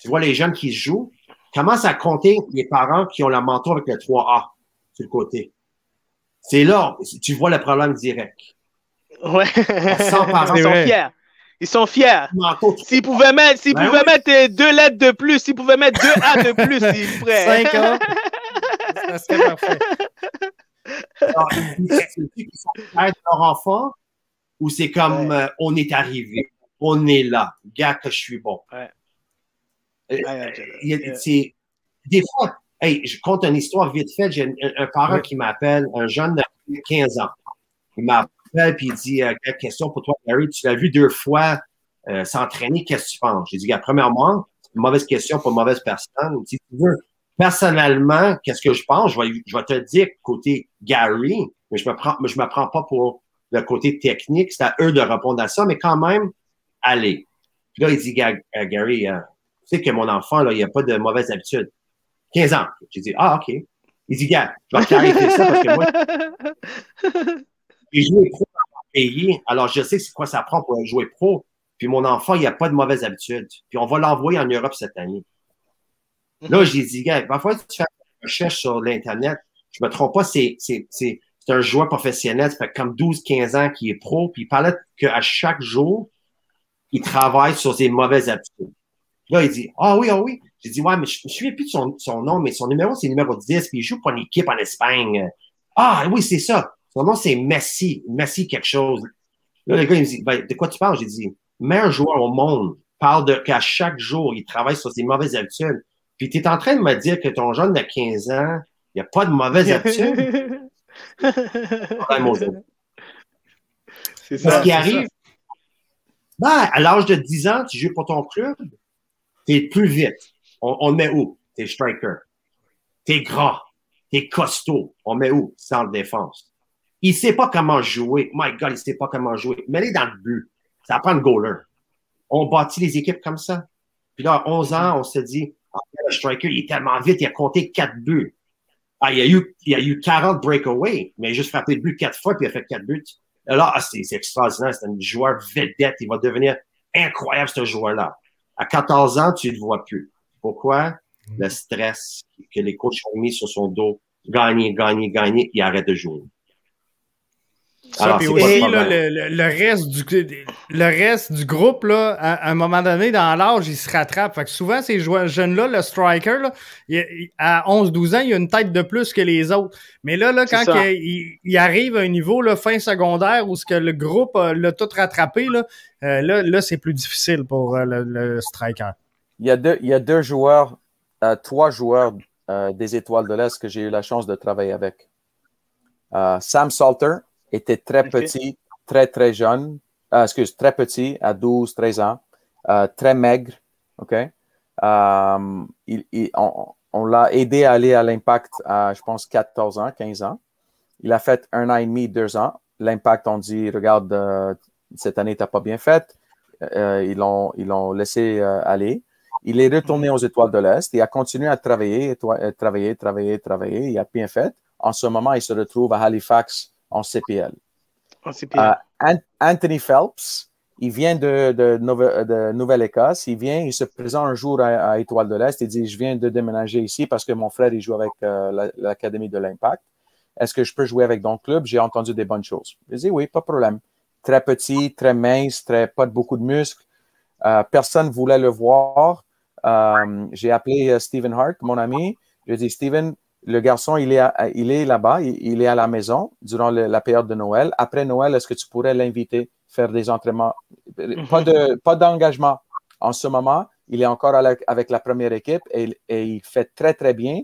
Tu vois les jeunes qui se jouent. Commence à compter les parents qui ont la mentor avec le 3A sur le côté. C'est là, tu vois le problème direct. Ouais. Ils sont fiers. Ils sont fiers. S'ils pouvaient mettre, s'ils ben pouvaient mettre deux lettres de plus, s'ils pouvaient mettre deux A de plus, ils feraient. Cinq ans. Ça serait parfait. C'est qui sont fiers de leur enfant ou c'est comme euh, on est arrivé, on est là, gars que je suis bon. Ouais. Euh, des fois, hey, je compte une histoire vite fait. J'ai un, parent qui m'appelle, un jeune de 15 ans. Il et il dit euh, Quelle question pour toi, Gary? Tu l'as vu deux fois euh, s'entraîner, qu'est-ce que tu penses? J'ai dit Premièrement, une mauvaise question pour une mauvaise personne. Si tu veux, personnellement, qu'est-ce que je pense? Je vais, je vais te dire côté Gary, mais je ne me, je me prends pas pour le côté technique. C'est à eux de répondre à ça, mais quand même, allez. Puis là, il dit Gary, tu sais que mon enfant, là, il n'y a pas de mauvaise habitude. 15 ans. J'ai dit, ah, OK. Il dit, gars, je vais clarifier ça parce que moi, j'ai joué pro dans mon pays, alors je sais c'est quoi ça prend pour jouer pro. Puis mon enfant, il n'y a pas de mauvaise habitude. Puis on va l'envoyer en Europe cette année. Là, j'ai dit, gars, parfois, tu fais une recherche sur l'Internet, je me trompe pas, c'est, c'est, c'est, c'est un joueur professionnel, ça fait comme 12-15 ans qu'il est pro, puis il parlait qu'à chaque jour, il travaille sur ses mauvaises habitudes. Là, il dit, ah oui, ah oui. J'ai dit, ouais, mais je ne me souviens plus de son, son, nom, mais son numéro, c'est numéro 10, puis il joue pour une équipe en Espagne. Ah oui, c'est ça. Son nom, c'est Messi. Messi quelque chose. Là, le gars, il me dit, ben, de quoi tu parles? J'ai dit, meilleur joueur au monde parle de qu'à chaque jour, il travaille sur ses mauvaises habitudes. Puis tu es en train de me dire que ton jeune de 15 ans, il n'y a pas de mauvaises habitudes? c'est ça. Ce qui arrive, ben, à l'âge de 10 ans, tu joues pour ton club, T'es plus vite. On, met où? T'es striker. T'es gras. T'es costaud. On met où? Centre défense. Il sait pas comment jouer. My God, il sait pas comment jouer. Mets-les dans le but. Ça prend le goaler. On bâtit les équipes comme ça. Puis là, à 11 ans, on se dit, ah, le striker, il est tellement vite, il a compté 4 buts. Ah, il a eu, il a eu 40 breakaways, mais il a juste frappé le but 4 fois, puis il a fait 4 buts. Et là, ah, c'est extraordinaire. C'est un joueur vedette. Il va devenir incroyable, ce joueur-là. À 14 ans, tu ne le vois plus. Pourquoi? Le mm. stress que les coachs ont mis sur son dos. Gagner, gagner, gagner, il arrête de jouer. Ça, puis aussi, le, reste du, le reste du groupe, là, à, un moment donné, dans l'âge, il se rattrape. Fait que souvent, ces jeunes-là, le striker, là, à 11-12 ans, il a une tête de plus que les autres. Mais là, là quand il, arrive à un niveau là, fin secondaire où ce que le groupe l'a tout rattrapé, là, euh, là, c'est plus difficile pour euh, le, striker. Il y, a deux, il y a deux joueurs, euh, trois joueurs des Étoiles de l'Est que j'ai eu la chance de travailler avec. Sam Salter, était très petit, très, très jeune, euh, excuse, très petit, à 12, 13 ans, euh, très maigre, OK? Euh, il, on, l'a aidé à aller à l'impact à, je pense, 14 ans, 15 ans. Il a fait un an et demi, deux ans. L'impact, on dit, regarde, cette année, tu n'as pas bien fait. ils l'ont ils l'ont laissé aller. Il est retourné aux Étoiles de l'Est. Il a continué à travailler, travailler, travailler, travailler. Il a bien fait. En ce moment, il se retrouve à Halifax en CPL. Euh, Anthony Phelps, il vient de, de, Nouvelle-Écosse. Il vient, il se présente un jour à, Étoile de l'Est. Il dit Je viens de déménager ici parce que mon frère il joue avec euh, l'Académie de l'Impact. Est-ce que je peux jouer avec ton club? J'ai entendu des bonnes choses. Il dit Oui, pas de problème. Très petit, très mince, très, pas de beaucoup de muscles. Euh, personne ne voulait le voir. J'ai appelé Stephen Hart, mon ami. Je lui ai dit Stephen, le garçon, il est, il est là-bas, il, est à la maison durant la période de Noël. Après Noël, est-ce que tu pourrais l'inviter, faire des entraînements? Pas, de, pas d'engagement. En ce moment, il est encore avec la première équipe et, il fait très, très bien.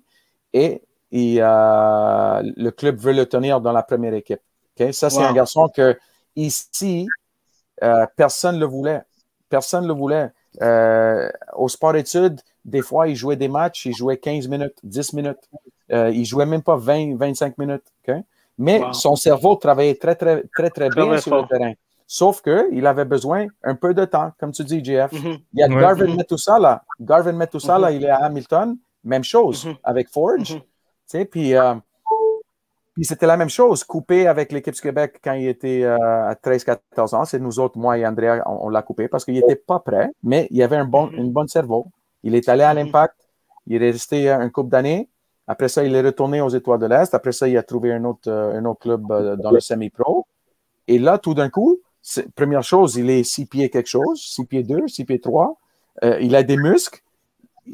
Et euh, le club veut le tenir dans la première équipe. Ça, c'est un garçon que ici, euh, personne ne le voulait. Personne ne le voulait. Euh, au sport études, des fois, il jouait des matchs, il jouait 15 minutes, 10 minutes. Euh, il jouait même pas 20, 25 minutes. Mais son cerveau travaillait très, très, très, très bien sur le terrain. Sauf qu'il avait besoin un peu de temps, comme tu dis, JF. Mm-hmm. Il y a Garvin mm -hmm. Garvin Metusala, mm-hmm. il est à Hamilton. Même chose mm-hmm. avec Forge. Puis, euh, puis c'était la même chose, coupé avec l'équipe du Québec quand il était euh, à 13-14 ans. C'est nous autres, moi et Andrea, on, l'a coupé parce qu'il n'était pas prêt, mais il avait un bon, une bonne cerveau. Il est allé à l'impact. Il est resté un couple d'années. Après ça, il est retourné aux Étoiles de l'Est. Après ça, il a trouvé un autre, euh, un autre club euh, dans le semi-pro. Et là, tout d'un coup, première chose, il est six pieds quelque chose, six pieds 2, six pieds 3. Euh, il a des muscles.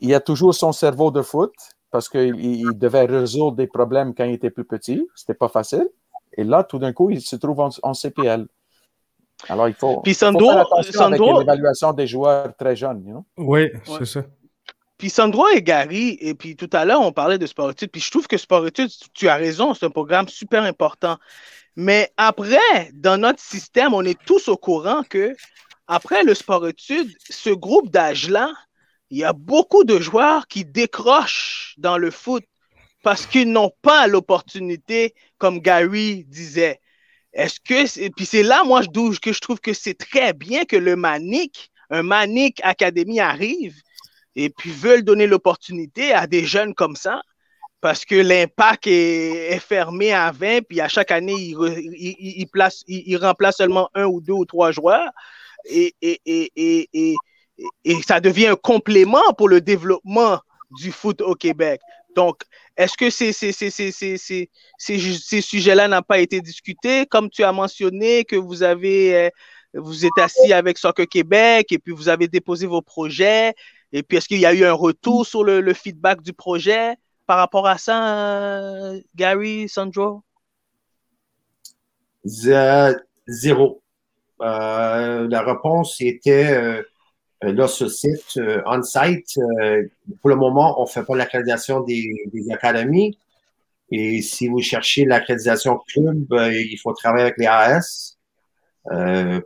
Il a toujours son cerveau de foot parce qu'il devait résoudre des problèmes quand il était plus petit. C'était pas facile. Et là, tout d'un coup, il se trouve en, CPL. Alors, il faut, Puis Sandro, faire attention avec l'évaluation des joueurs très jeunes. Oui, c'est ça. Puis Sandro et Gary, et puis tout à l'heure, on parlait de sport études, puis je trouve que sport études, tu as raison, c'est un programme super important. Mais après, dans notre système, on est tous au courant que après le sport études, ce groupe d'âge-là, il y a beaucoup de joueurs qui décrochent dans le foot parce qu'ils n'ont pas l'opportunité, comme Gary disait. Est-ce que, et puis c'est là, moi, que je trouve que c'est très bien que le Manic, un Manic Academy arrive et puis veulent donner l'opportunité à des jeunes comme ça parce que l'impact est, fermé à 20, puis à chaque année, il, remplace seulement un ou deux ou trois joueurs. Et, ça devient un complément pour le développement du foot au Québec. Donc, est-ce que ces, sujets-là n'ont pas été discutés? Comme tu as mentionné que vous avez, euh, êtes assis avec Soccer Québec et puis vous avez déposé vos projets. Et puis, est-ce qu'il y a eu un retour sur le, feedback du projet par rapport à ça, Gary, Sandro? Zéro. Euh, la réponse était euh, là sur site, euh, on-site. pour le moment, on ne fait pas l'accréditation des, des, académies. Et si vous cherchez l'accréditation club, il faut travailler avec les AS.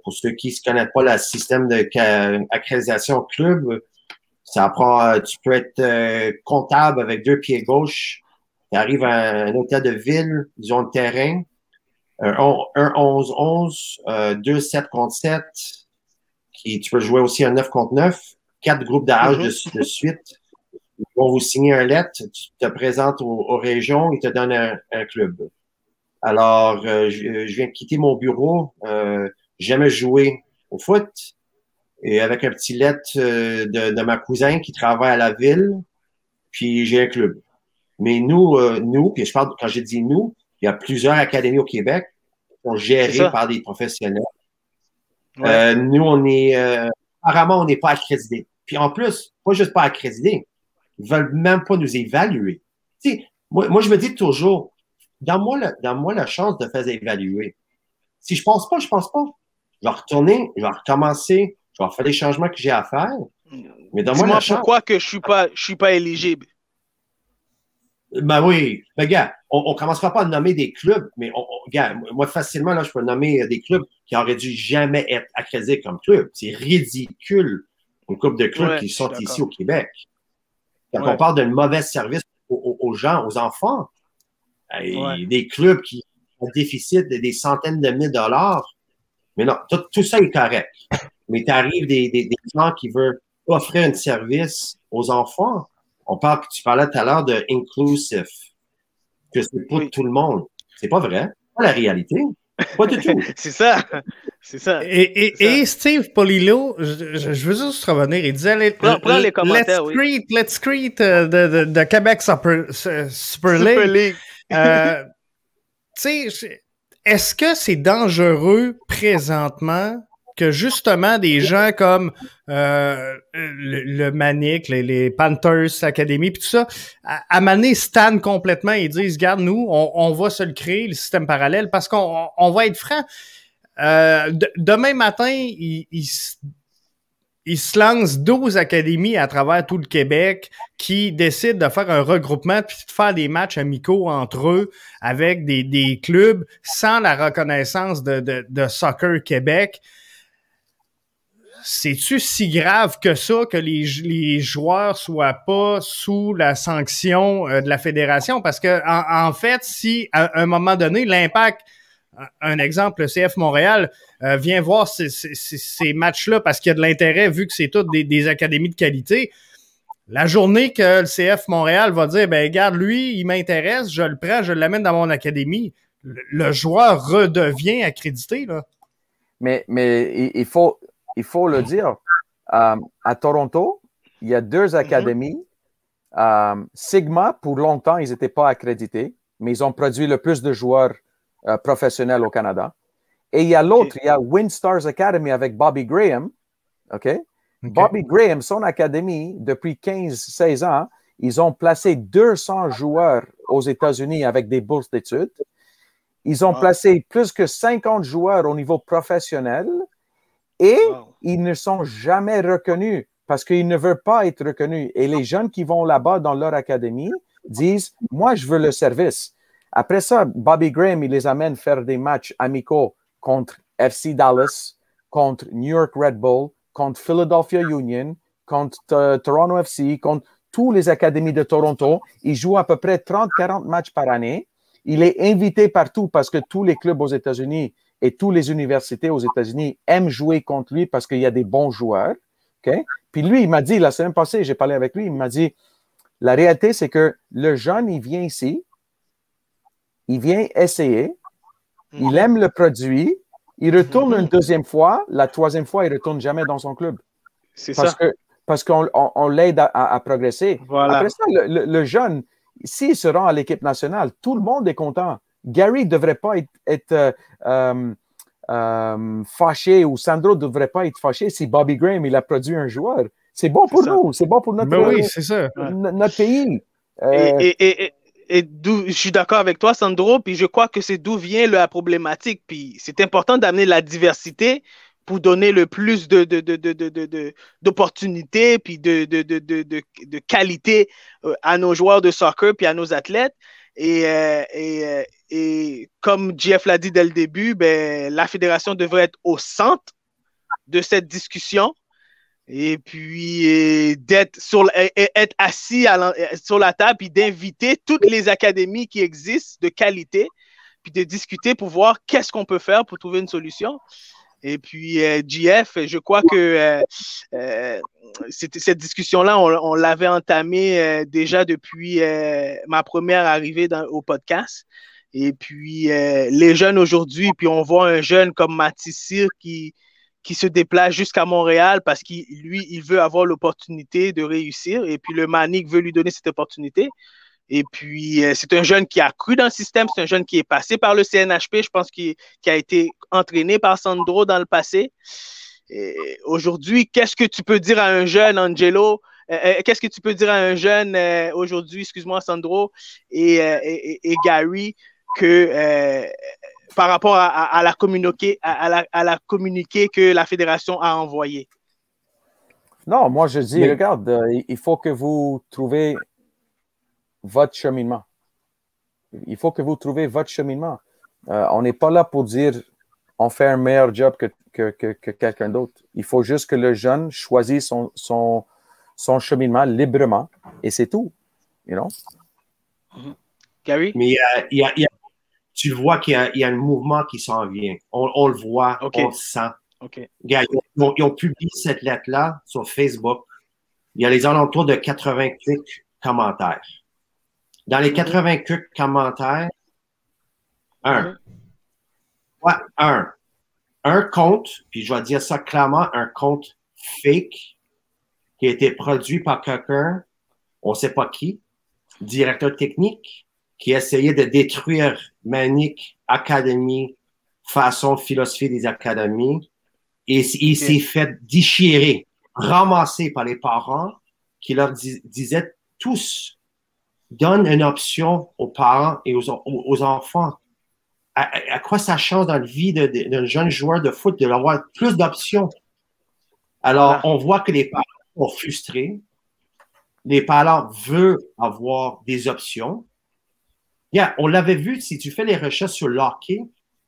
pour ceux qui ne connaissent pas le système d'accréditation club, ça prend, euh, tu peux être euh, comptable avec deux pieds gauche. Tu arrives à un hôtel de ville, disons le terrain, un 11-11, 2 7 contre 7, qui, tu peux jouer aussi un 9 contre 9, quatre groupes d'âge de, mm-hmm. suite. Ils vont vous signer un lettre, tu te présentes aux, régions, ils te donnent un, club. Alors, euh, je, je, viens de quitter mon bureau, euh, jamais joué au foot, et avec un petit lettre euh, de, ma cousin qui travaille à la ville, puis j'ai un club. Mais nous, euh, nous, puis je parle, quand j'ai dit nous, il y a plusieurs académies au Québec qui sont gérées par des professionnels. Euh, nous, on est, apparemment, on n'est pas accrédités. Puis en plus, pas juste pas accrédités, ils veulent même pas nous évaluer. Tu sais, moi, moi, je me dis toujours, donne-moi la, moi la chance de faire évaluer. Si je pense pas, je pense pas. Je vais retourner, je vais recommencer, je vais faire les changements que j'ai à faire. Mais Dis-moi pourquoi que je suis pas, je suis pas éligible. Ben oui. Ben, gars, on ne commencera pas à nommer des clubs, mais on, gars, moi, facilement, là, je peux nommer des clubs qui auraient dû jamais être accrédités comme club. C'est ridicule, une couple de clubs qui sont ici au Québec. Quand on parle d'un mauvais service aux, gens, aux enfants, des clubs qui ont un déficit de des centaines de mille dollars, mais non, tout ça est correct mais tu arrives des, des, gens qui veulent offrir un service aux enfants. On parle, tu parlais tout à l'heure de inclusive, que c'est pour tout le monde. C'est pas vrai. Pas la réalité. Pas du tout. c'est ça. C'est ça. Et, et, Steve Polillo, je, je, veux juste revenir. Il disait prends, prends les commentaires, Let's create, let's create uh, de, de, Québec Super, Super League. Super League. euh, tu sais, est-ce que c'est dangereux présentement que justement des gens comme euh, le, Manic, les, Panthers Academy, puis tout ça, à, à maner Stan complètement et disent, regarde, nous, on, va se le créer, le système parallèle, parce qu'on on va être franc. Euh, demain matin, il, il, il, se lance 12 académies à travers tout le Québec qui décident de faire un regroupement puis de faire des matchs amicaux entre eux avec des, des clubs sans la reconnaissance de, de, de Soccer Québec c'est-tu si grave que ça que les, les joueurs soient pas sous la sanction euh, de la fédération? Parce que en, fait, si à un moment donné, l'impact, un exemple, le CF Montréal euh, vient voir ces, ces, matchs-là parce qu'il y a de l'intérêt vu que c'est toutes des, académies de qualité. La journée que le CF Montréal va dire, ben regarde, lui, il m'intéresse, je le prends, je l'amène dans mon académie, le, joueur redevient accrédité. Là. Mais, mais il faut, il faut le dire, euh, à Toronto, il y a deux mhm. académies. Euh, Sigma, pour longtemps, ils n'étaient pas accrédités, mais ils ont produit le plus de joueurs euh, professionnels au Canada. Et il y a l'autre, il y a Windstars Academy avec Bobby Graham. OK? Bobby Graham, son académie, depuis 15-16 ans, ils ont placé 200 joueurs aux États-Unis avec des bourses d'études. Ils ont placé plus que 50 joueurs au niveau professionnel et ils ne sont jamais reconnus parce qu'ils ne veulent pas être reconnus. Et les jeunes qui vont là-bas dans leur académie disent Moi, je veux le service. Après ça, Bobby Graham, il les amène faire des matchs amicaux contre FC Dallas, contre New York Red Bull, contre Philadelphia Union, contre euh, Toronto FC, contre tous les académies de Toronto. Il joue à peu près 30-40 matchs par année. Il est invité partout parce que tous les clubs aux États-Unis et toutes les universités aux États-Unis aiment jouer contre lui parce qu'il y a des bons joueurs. Puis lui, il m'a dit, la semaine passée, j'ai parlé avec lui, il m'a dit, la réalité, c'est que le jeune, il vient ici, il vient essayer, il mhm. aime le produit, il retourne mhm. une deuxième fois, la troisième fois, il ne retourne jamais dans son club. C'est ça. Que, parce qu'on on, l'aide à, progresser. Après ça, le, jeune, s'il se rend à l'équipe nationale, tout le monde est content. Gary ne devrait pas être, euh, euh, euh, fâché ou Sandro ne devrait pas être fâché si Bobby Graham il a produit un joueur. C'est bon pour nous, c'est bon pour notre, ben oui, ça. notre pays. et, et je suis d'accord avec toi, Sandro, puis je crois que c'est d'où vient la problématique. Puis c'est important d'amener la diversité pour donner le plus de, d'opportunités puis de, de, qualité euh, à nos joueurs de soccer puis à nos athlètes. Et, euh, et, euh, et comme Jeff l'a dit dès le début, ben, la fédération devrait être au centre de cette discussion et puis d'être être assis sur la table et d'inviter toutes les académies qui existent de qualité puis de discuter pour voir qu'est-ce qu'on peut faire pour trouver une solution. Et puis, euh, je crois que euh, euh, cette discussion-là, on, l'avait entamée déjà depuis ma première arrivée au podcast. Et puis, les jeunes aujourd'hui, puis on voit un jeune comme Matissir qui, qui se déplace jusqu'à Montréal parce qu'il lui, il veut avoir l'opportunité de réussir et puis le Manic veut lui donner cette opportunité. Et puis, euh, c'est un jeune qui a cru dans le système, c'est un jeune qui est passé par le CNHP, je pense qu'il qui a été entraîné par Sandro dans le passé. Aujourd'hui, qu'est-ce que tu peux dire à un jeune, Angelo? Euh, euh, qu'est-ce que tu peux dire à un jeune aujourd'hui, excuse-moi, Sandro et, et, Gary, que par rapport à, la communiqué, à, la, à la communiqué que la fédération a envoyé? Non, moi je dis, regarde, euh, il faut que vous trouviez votre cheminement. Il faut que vous trouviez votre cheminement. Euh, on n'est pas là pour dire on fait un meilleur job que, que, que, quelqu'un d'autre. Il faut juste que le jeune choisisse son, son, son cheminement librement et c'est tout. You know? Gary? Mais euh, il y, a, tu vois qu'il y, a un mouvement qui s'en vient. On, le voit, on le sent. ils, ont, publié cette lettre-là sur Facebook. Il y a les alentours de 80 commentaires. Dans les 80 commentaires, un. un. Un compte, puis je vais dire ça clairement, un compte fake qui a été produit par quelqu'un, on ne sait pas qui, directeur technique, qui essayait de détruire Manic Academy, façon philosophie des académies, et il s'est fait déchirer, ramasser par les parents qui leur disaient tous, donne une option aux parents et aux, enfants. À, quoi ça change dans la vie d'un jeune joueur de foot de avoir plus d'options? Alors, on voit que les parents sont frustrés. Les parents veulent avoir des options on l'avait vu, si tu fais les recherches sur l'hockey,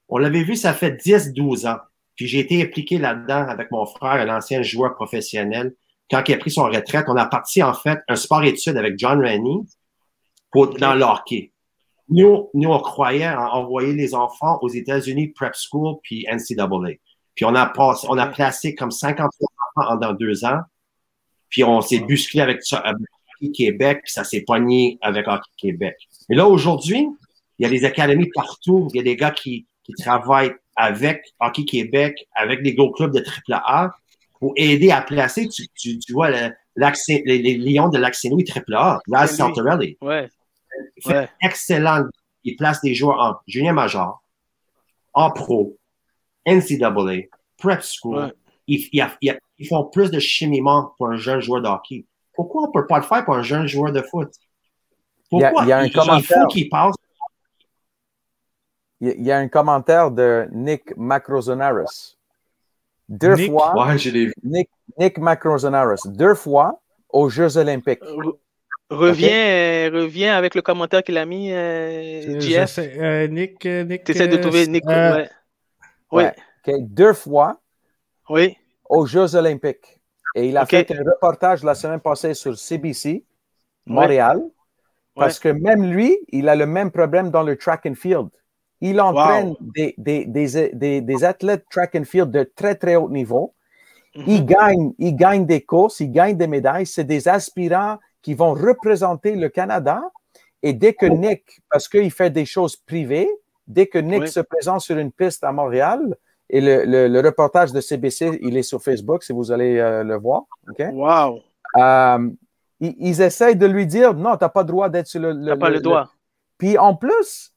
on l'avait vu, ça fait 10-12 ans. Puis j'ai été impliqué là-dedans avec mon frère, un ancien joueur professionnel. Quand il a pris son retraite, on a parti en fait un sport-études avec John Rennie pour, dans l'hockey. Nous, nous, on croyait envoyer les enfants aux États-Unis, Prep School, puis NCAA. Puis on a, passé, on a placé comme 50 enfants dans deux ans. Puis on s'est busqué avec, Hockey Québec, puis ça s'est pogné avec Hockey Québec. Mais là, aujourd'hui, il y a des académies partout. Il y a des gars qui, qui travaillent avec Hockey Québec, avec des gros clubs de AAA pour aider à placer, tu, tu, tu vois, le, les, les, Lions de l'Axeno AAA, Laz Santorelli. Ouais. Excellent. Il place des joueurs en junior major, en pro, NCAA, prep school, ils, font plus de cheminement pour un jeune joueur de hockey. Pourquoi on ne peut pas le faire pour un jeune joueur de foot? Pourquoi? il y a, un commentaire. faut qu'il passe? Il y a un commentaire de Nick Macrozonaris. Deux fois. Nick, Nick Macrozonaris. Deux fois aux Jeux Olympiques. Reviens, reviens avec le commentaire qu'il a mis, euh, Jeff. Euh, Nick, euh, Nick. Tu essaies de trouver Nick. Ouais. Oui. Deux fois oui. aux Jeux Olympiques. Et il a fait un reportage la semaine passée sur CBC, Montréal, parce que même lui, il a le même problème dans le track and field. Il entraîne des, des, des, des, athlètes track and field de très, très haut niveau. Mm-hmm. Il, gagne, il gagne des courses, il gagne des médailles. C'est des aspirants qui vont représenter le Canada. Et dès que Nick, parce qu'il fait des choses privées, dès que Nick se présente sur une piste à Montréal, et le, le, reportage de CBC, il est sur Facebook si vous allez euh, le voir. Wow! Euh, ils, essayent de lui dire non, tu n'as pas le droit d'être sur le. Tu pas le droit. Puis en plus,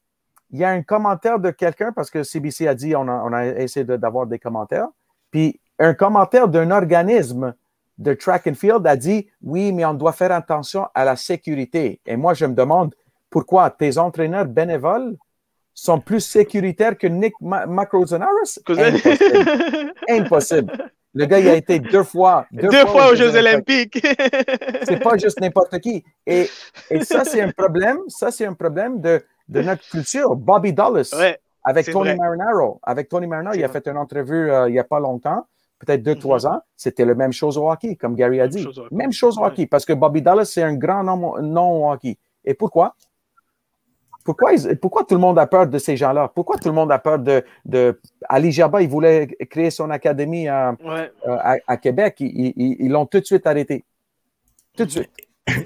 il y a un commentaire de quelqu'un, parce que CBC a dit on a, on a essayé d'avoir des commentaires. Puis un commentaire d'un organisme de track and field a dit oui, mais on doit faire attention à la sécurité. Et moi, je me demande pourquoi tes entraîneurs bénévoles sont plus sécuritaires que Nick Macrozonaris? Impossible. Impossible. Le gars, il a été deux fois. Deux, fois, aux Jeux Olympiques. c'est pas juste n'importe qui. Et, et ça, c'est un problème. Ça, c'est un problème de, de, notre culture. Bobby Dulles, avec Tony Marinaro. Avec Tony Marinaro, il a fait une entrevue euh, il n'y a pas longtemps, peut-être deux, trois mhm. ans. C'était la même chose au hockey, comme Gary a dit. Même chose au hockey, parce que Bobby Dulles, c'est un grand nom, nom au hockey. Et pourquoi? Pourquoi, pourquoi, tout le monde a peur de ces gens-là? Pourquoi tout le monde a peur de. de... Ali Gerba, il voulait créer son académie à, à, Québec. Ils l'ont tout de suite arrêté. Tout de suite.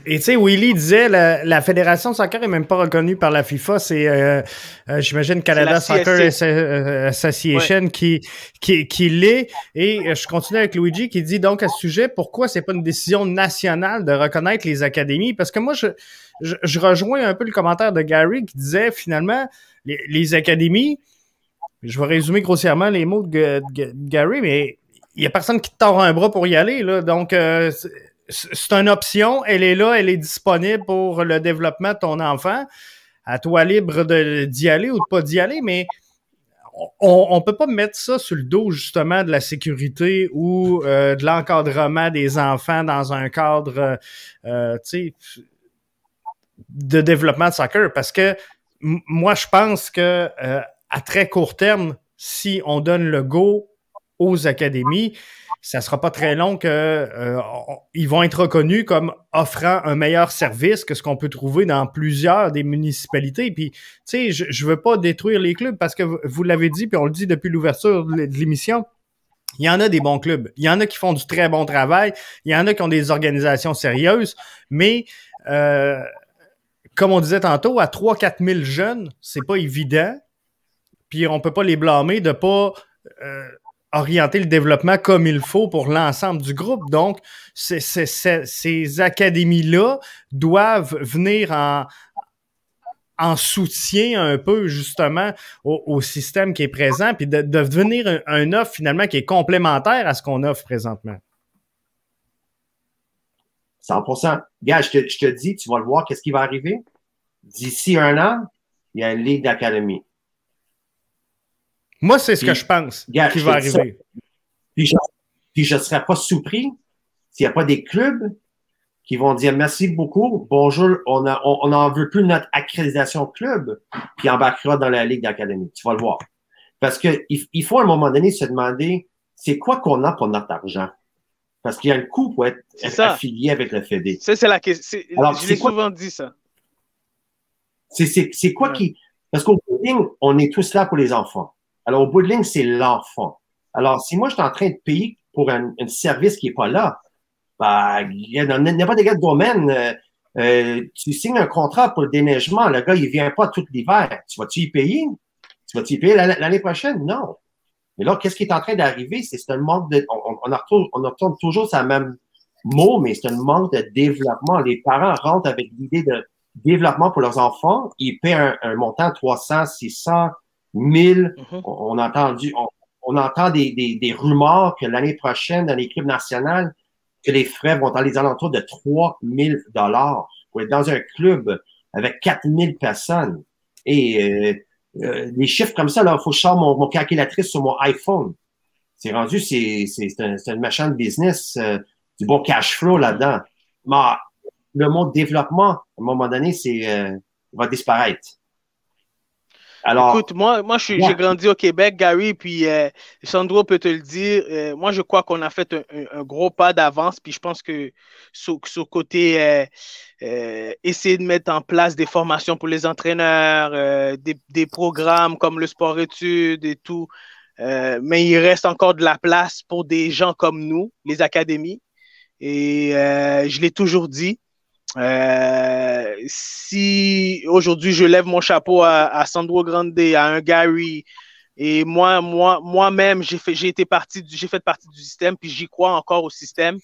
Et tu sais, Willy disait la, la fédération de soccer est même pas reconnue par la FIFA. C'est, euh, euh, j'imagine, Canada Soccer euh, Association qui, qui, qui l'est. Et je continue avec Luigi qui dit donc à ce sujet pourquoi c'est pas une décision nationale de reconnaître les académies? Parce que moi, je, je, rejoins un peu le commentaire de Gary qui disait finalement les, académies. Je vais résumer grossièrement les mots de, Gary, mais il y a personne qui te tord un bras pour y aller là. Donc c'est une option, elle est là, elle est disponible pour le développement de ton enfant. À toi libre d'y aller ou de pas d'y aller, mais on ne peut pas mettre ça sur le dos justement de la sécurité ou euh, de l'encadrement des enfants dans un cadre euh, de développement de soccer parce que moi je pense que euh, à très court terme, si on donne le go aux académies, ça sera pas très long qu'ils euh, vont être reconnus comme offrant un meilleur service que ce qu'on peut trouver dans plusieurs des municipalités. Puis, tu sais, je, je veux pas détruire les clubs parce que vous, l'avez dit, puis on le dit depuis l'ouverture de l'émission. Il y en a des bons clubs. Il y en a qui font du très bon travail. Il y en a qui ont des organisations sérieuses. Mais, euh, comme on disait tantôt, à 3-4 000 jeunes, c'est pas évident. Puis on peut pas les blâmer de pas euh, orienter le développement comme il faut pour l'ensemble du groupe. Donc, ces académies-là doivent venir en, en soutien un peu justement au, système qui est présent, puis de, devenir un, offre finalement qui est complémentaire à ce qu'on offre présentement. 100 Gars, je te, je te dis, tu vas le voir, qu'est-ce qui va arriver? D'ici un an, il y a une ligue d'académie. Moi, c'est ce que je pense qui va arriver. Puis je ne serais pas surpris s'il n'y a pas des clubs qui vont dire merci beaucoup, bonjour, on n'en on, on veut plus notre accréditation club, puis embarquera dans la Ligue d'académie. Tu vas le voir. Parce qu'il il faut à un moment donné se demander c'est quoi qu'on a pour notre argent? Parce qu'il y a un coût pour être affilié avec le FED. Ça, c'est la question. Je l'ai souvent dit, ça. C'est quoi qui. Parce qu'au bout on est tous là pour les enfants. Alors, au bout de ligne, c'est l'enfant. Alors, si moi, je suis en train de payer pour un, service qui n'est pas là, bah, dans n'importe quel domaine, euh, euh, tu signes un contrat pour le déneigement, le gars, il vient pas tout l'hiver. Tu vas-tu y payer? Tu vas-tu y payer l'année prochaine? Non. Mais là, qu'est-ce qui est en train d'arriver? C'est un manque de. On, on, retourne, on retourne toujours sur le même mot, mais c'est un manque de développement. Les parents rentrent avec l'idée de développement pour leurs enfants. Ils paient un, un montant 300, 600, 1000. Mm-hmm. on, a entendu, on entend des, des, des rumeurs que l'année prochaine, dans les clubs nationaux, que les frais vont dans les alentours de 3 000 dollars pour être dans un club avec 4 000 personnes. Et euh, euh, les chiffres comme ça, là, faut que je sorte mon, mon, calculatrice sur mon iPhone. C'est rendu, c'est un, un machin de business, euh, du bon cash flow là-dedans. Mais le mot développement, à un moment donné, c'est euh, va disparaître. Alors, Écoute, moi, moi j'ai grandi au Québec, Gary, puis euh, Sandro peut te le dire. Euh, moi, je crois qu'on a fait un, gros pas d'avance, puis je pense que sur, sur côté euh, essayer de mettre en place des formations pour les entraîneurs, des, des, programmes comme le sport-études et tout, mais il reste encore de la place pour des gens comme nous, les académies. Et je l'ai toujours dit, euh, si aujourd'hui je lève mon chapeau à, Sandro Grande, à un Gary, et moi, moi, moi-même, j'ai fait, j'ai été partie, j'ai fait partie du système, puis j'y crois encore au système.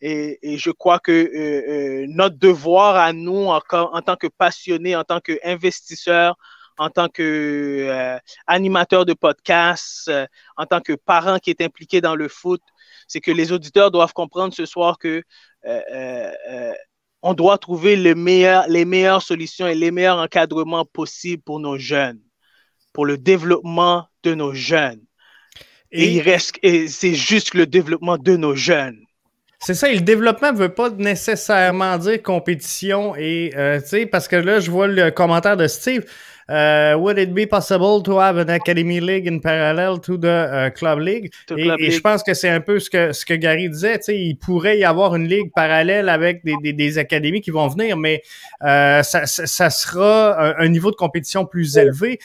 Et, je crois que euh, euh, notre devoir à nous, en, en tant que passionnés, en tant qu'investisseurs, en tant que animateur de podcast, en tant que parent qui est impliqué dans le foot, c'est que les auditeurs doivent comprendre ce soir que on doit trouver les meilleures solutions et les meilleurs encadrements possibles pour nos jeunes, pour le développement de nos jeunes. Et, il reste, et c'est juste le développement de nos jeunes. C'est ça, et le développement ne veut pas nécessairement dire compétition. Et, euh, tu sais, parce que là, je vois le commentaire de Steve. Uh, would it be possible to have an academy league in parallel to the uh, club league? et, je pense que c'est un peu ce que, ce que Gary disait. Il pourrait y avoir une ligue parallèle avec des, des, des académies qui vont venir, mais euh, ça, ça, sera un, niveau de compétition plus élevé.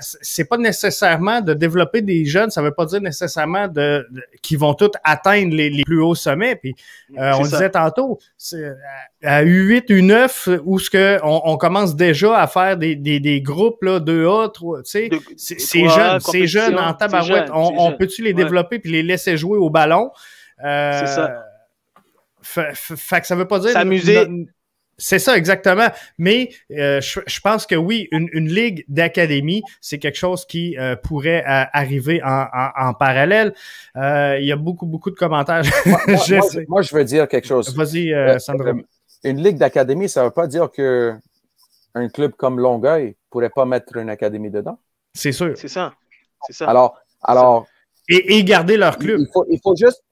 C'est pas nécessairement de développer des jeunes, ça veut pas dire nécessairement de, qu'ils vont tous atteindre les, les, plus hauts sommets. Puis euh, on disait tantôt, à U8, U9, où ce que on, on, commence déjà à faire des, des, des groupe là, 2A, 3, tu sais, c'est jeune, c'est jeune en tabarouette. on, peut-tu les développer puis les laisser jouer au ballon? Euh, c'est ça. Fait que ça veut pas dire... S'amuser. C'est ça, exactement. Mais euh, je, pense que oui, une, ligue d'académie, c'est quelque chose qui euh, pourrait arriver en, parallèle. il y a beaucoup, beaucoup de commentaires. moi, je, veux dire quelque chose. Vas-y, Sandra. Une ligue d'académie, ça ne veut pas dire que un club comme Longueuil pourrait pas mettre une académie dedans? C'est sûr. C'est ça. C'est ça. Alors, alors et, garder leur club. Il faut, il faut juste,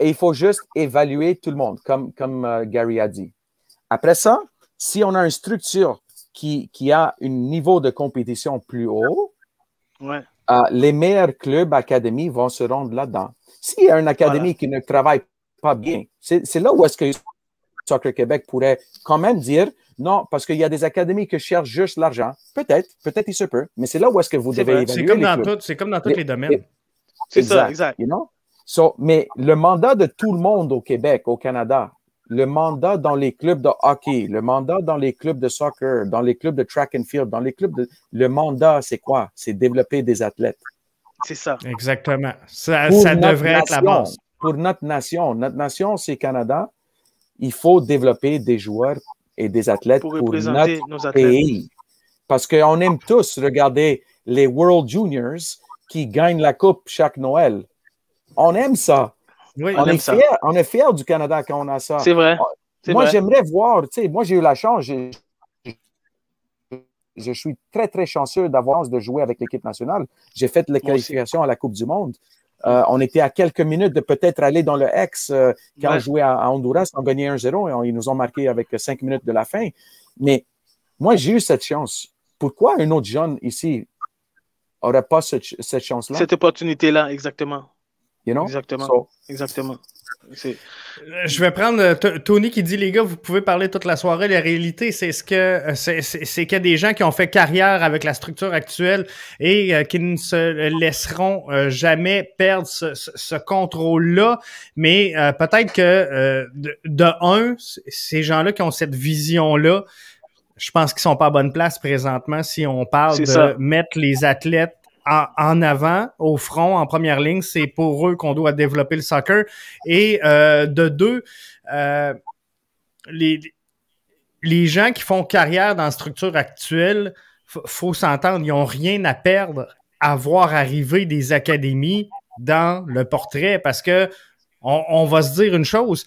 il faut juste évaluer tout le monde, comme, comme euh, Gary a dit. Après ça, si on a une structure qui, qui a un niveau de compétition plus haut, ouais. Euh, les meilleurs clubs académies vont se rendre là-dedans. S'il y a une académie qui ne travaille pas bien, c'est là où est-ce que Soccer Québec pourrait quand même dire non, parce qu'il y a des académies qui cherchent juste l'argent. Peut-être, peut-être il se peut, mais c'est là où est-ce que vous devez évaluer. C'est comme, dans tout, c'est comme dans tous les domaines. C'est ça, exact. You know? mais le mandat de tout le monde au Québec, au Canada, le mandat dans les clubs de hockey, le mandat dans les clubs de soccer, dans les clubs de track and field, dans les clubs de. Le mandat, c'est quoi? C'est développer des athlètes. C'est ça. Exactement. Ça, ça devrait être la base. Pour notre nation. Notre nation, c'est Canada. Il faut développer des joueurs et des athlètes pour, notre nos athlètes. pays. Parce qu'on aime tous regarder les World Juniors qui gagnent la coupe chaque Noël. On aime ça. Oui, on, est ça. Fier, on est fiers du Canada quand on a ça. C'est vrai. Moi, j'aimerais voir, tu sais, moi, j'ai eu la chance, je suis très, très chanceux d'avoir de jouer avec l'équipe nationale. J'ai fait les qualifications à la Coupe du Monde. Euh, on était à quelques minutes de peut-être aller dans le X euh, quand on jouait à, Honduras, on gagnait 1-0 et ils nous ont marqué avec cinq minutes de la fin. Mais moi, j'ai eu cette chance. Pourquoi un autre jeune ici n'aurait pas cette, cette chance-là? Cette opportunité-là, exactement. You know? Exactement. exactement. Euh, je vais prendre euh, Tony qui dit les gars, vous pouvez parler toute la soirée. La réalité, c'est ce que euh, c'est qu'il y a des gens qui ont fait carrière avec la structure actuelle et qui ne se laisseront jamais perdre ce, contrôle-là. Mais peut-être que de, un, ces gens-là qui ont cette vision-là, je pense qu'ils sont pas à bonne place présentement si on parle de mettre les athlètes en, avant, au front, en première ligne, c'est pour eux qu'on doit développer le soccer. Et euh, de deux, euh, les, gens qui font carrière dans la structure actuelle, faut s'entendre, ils n'ont rien à perdre à voir arriver des académies dans le portrait parce que on, va se dire une chose.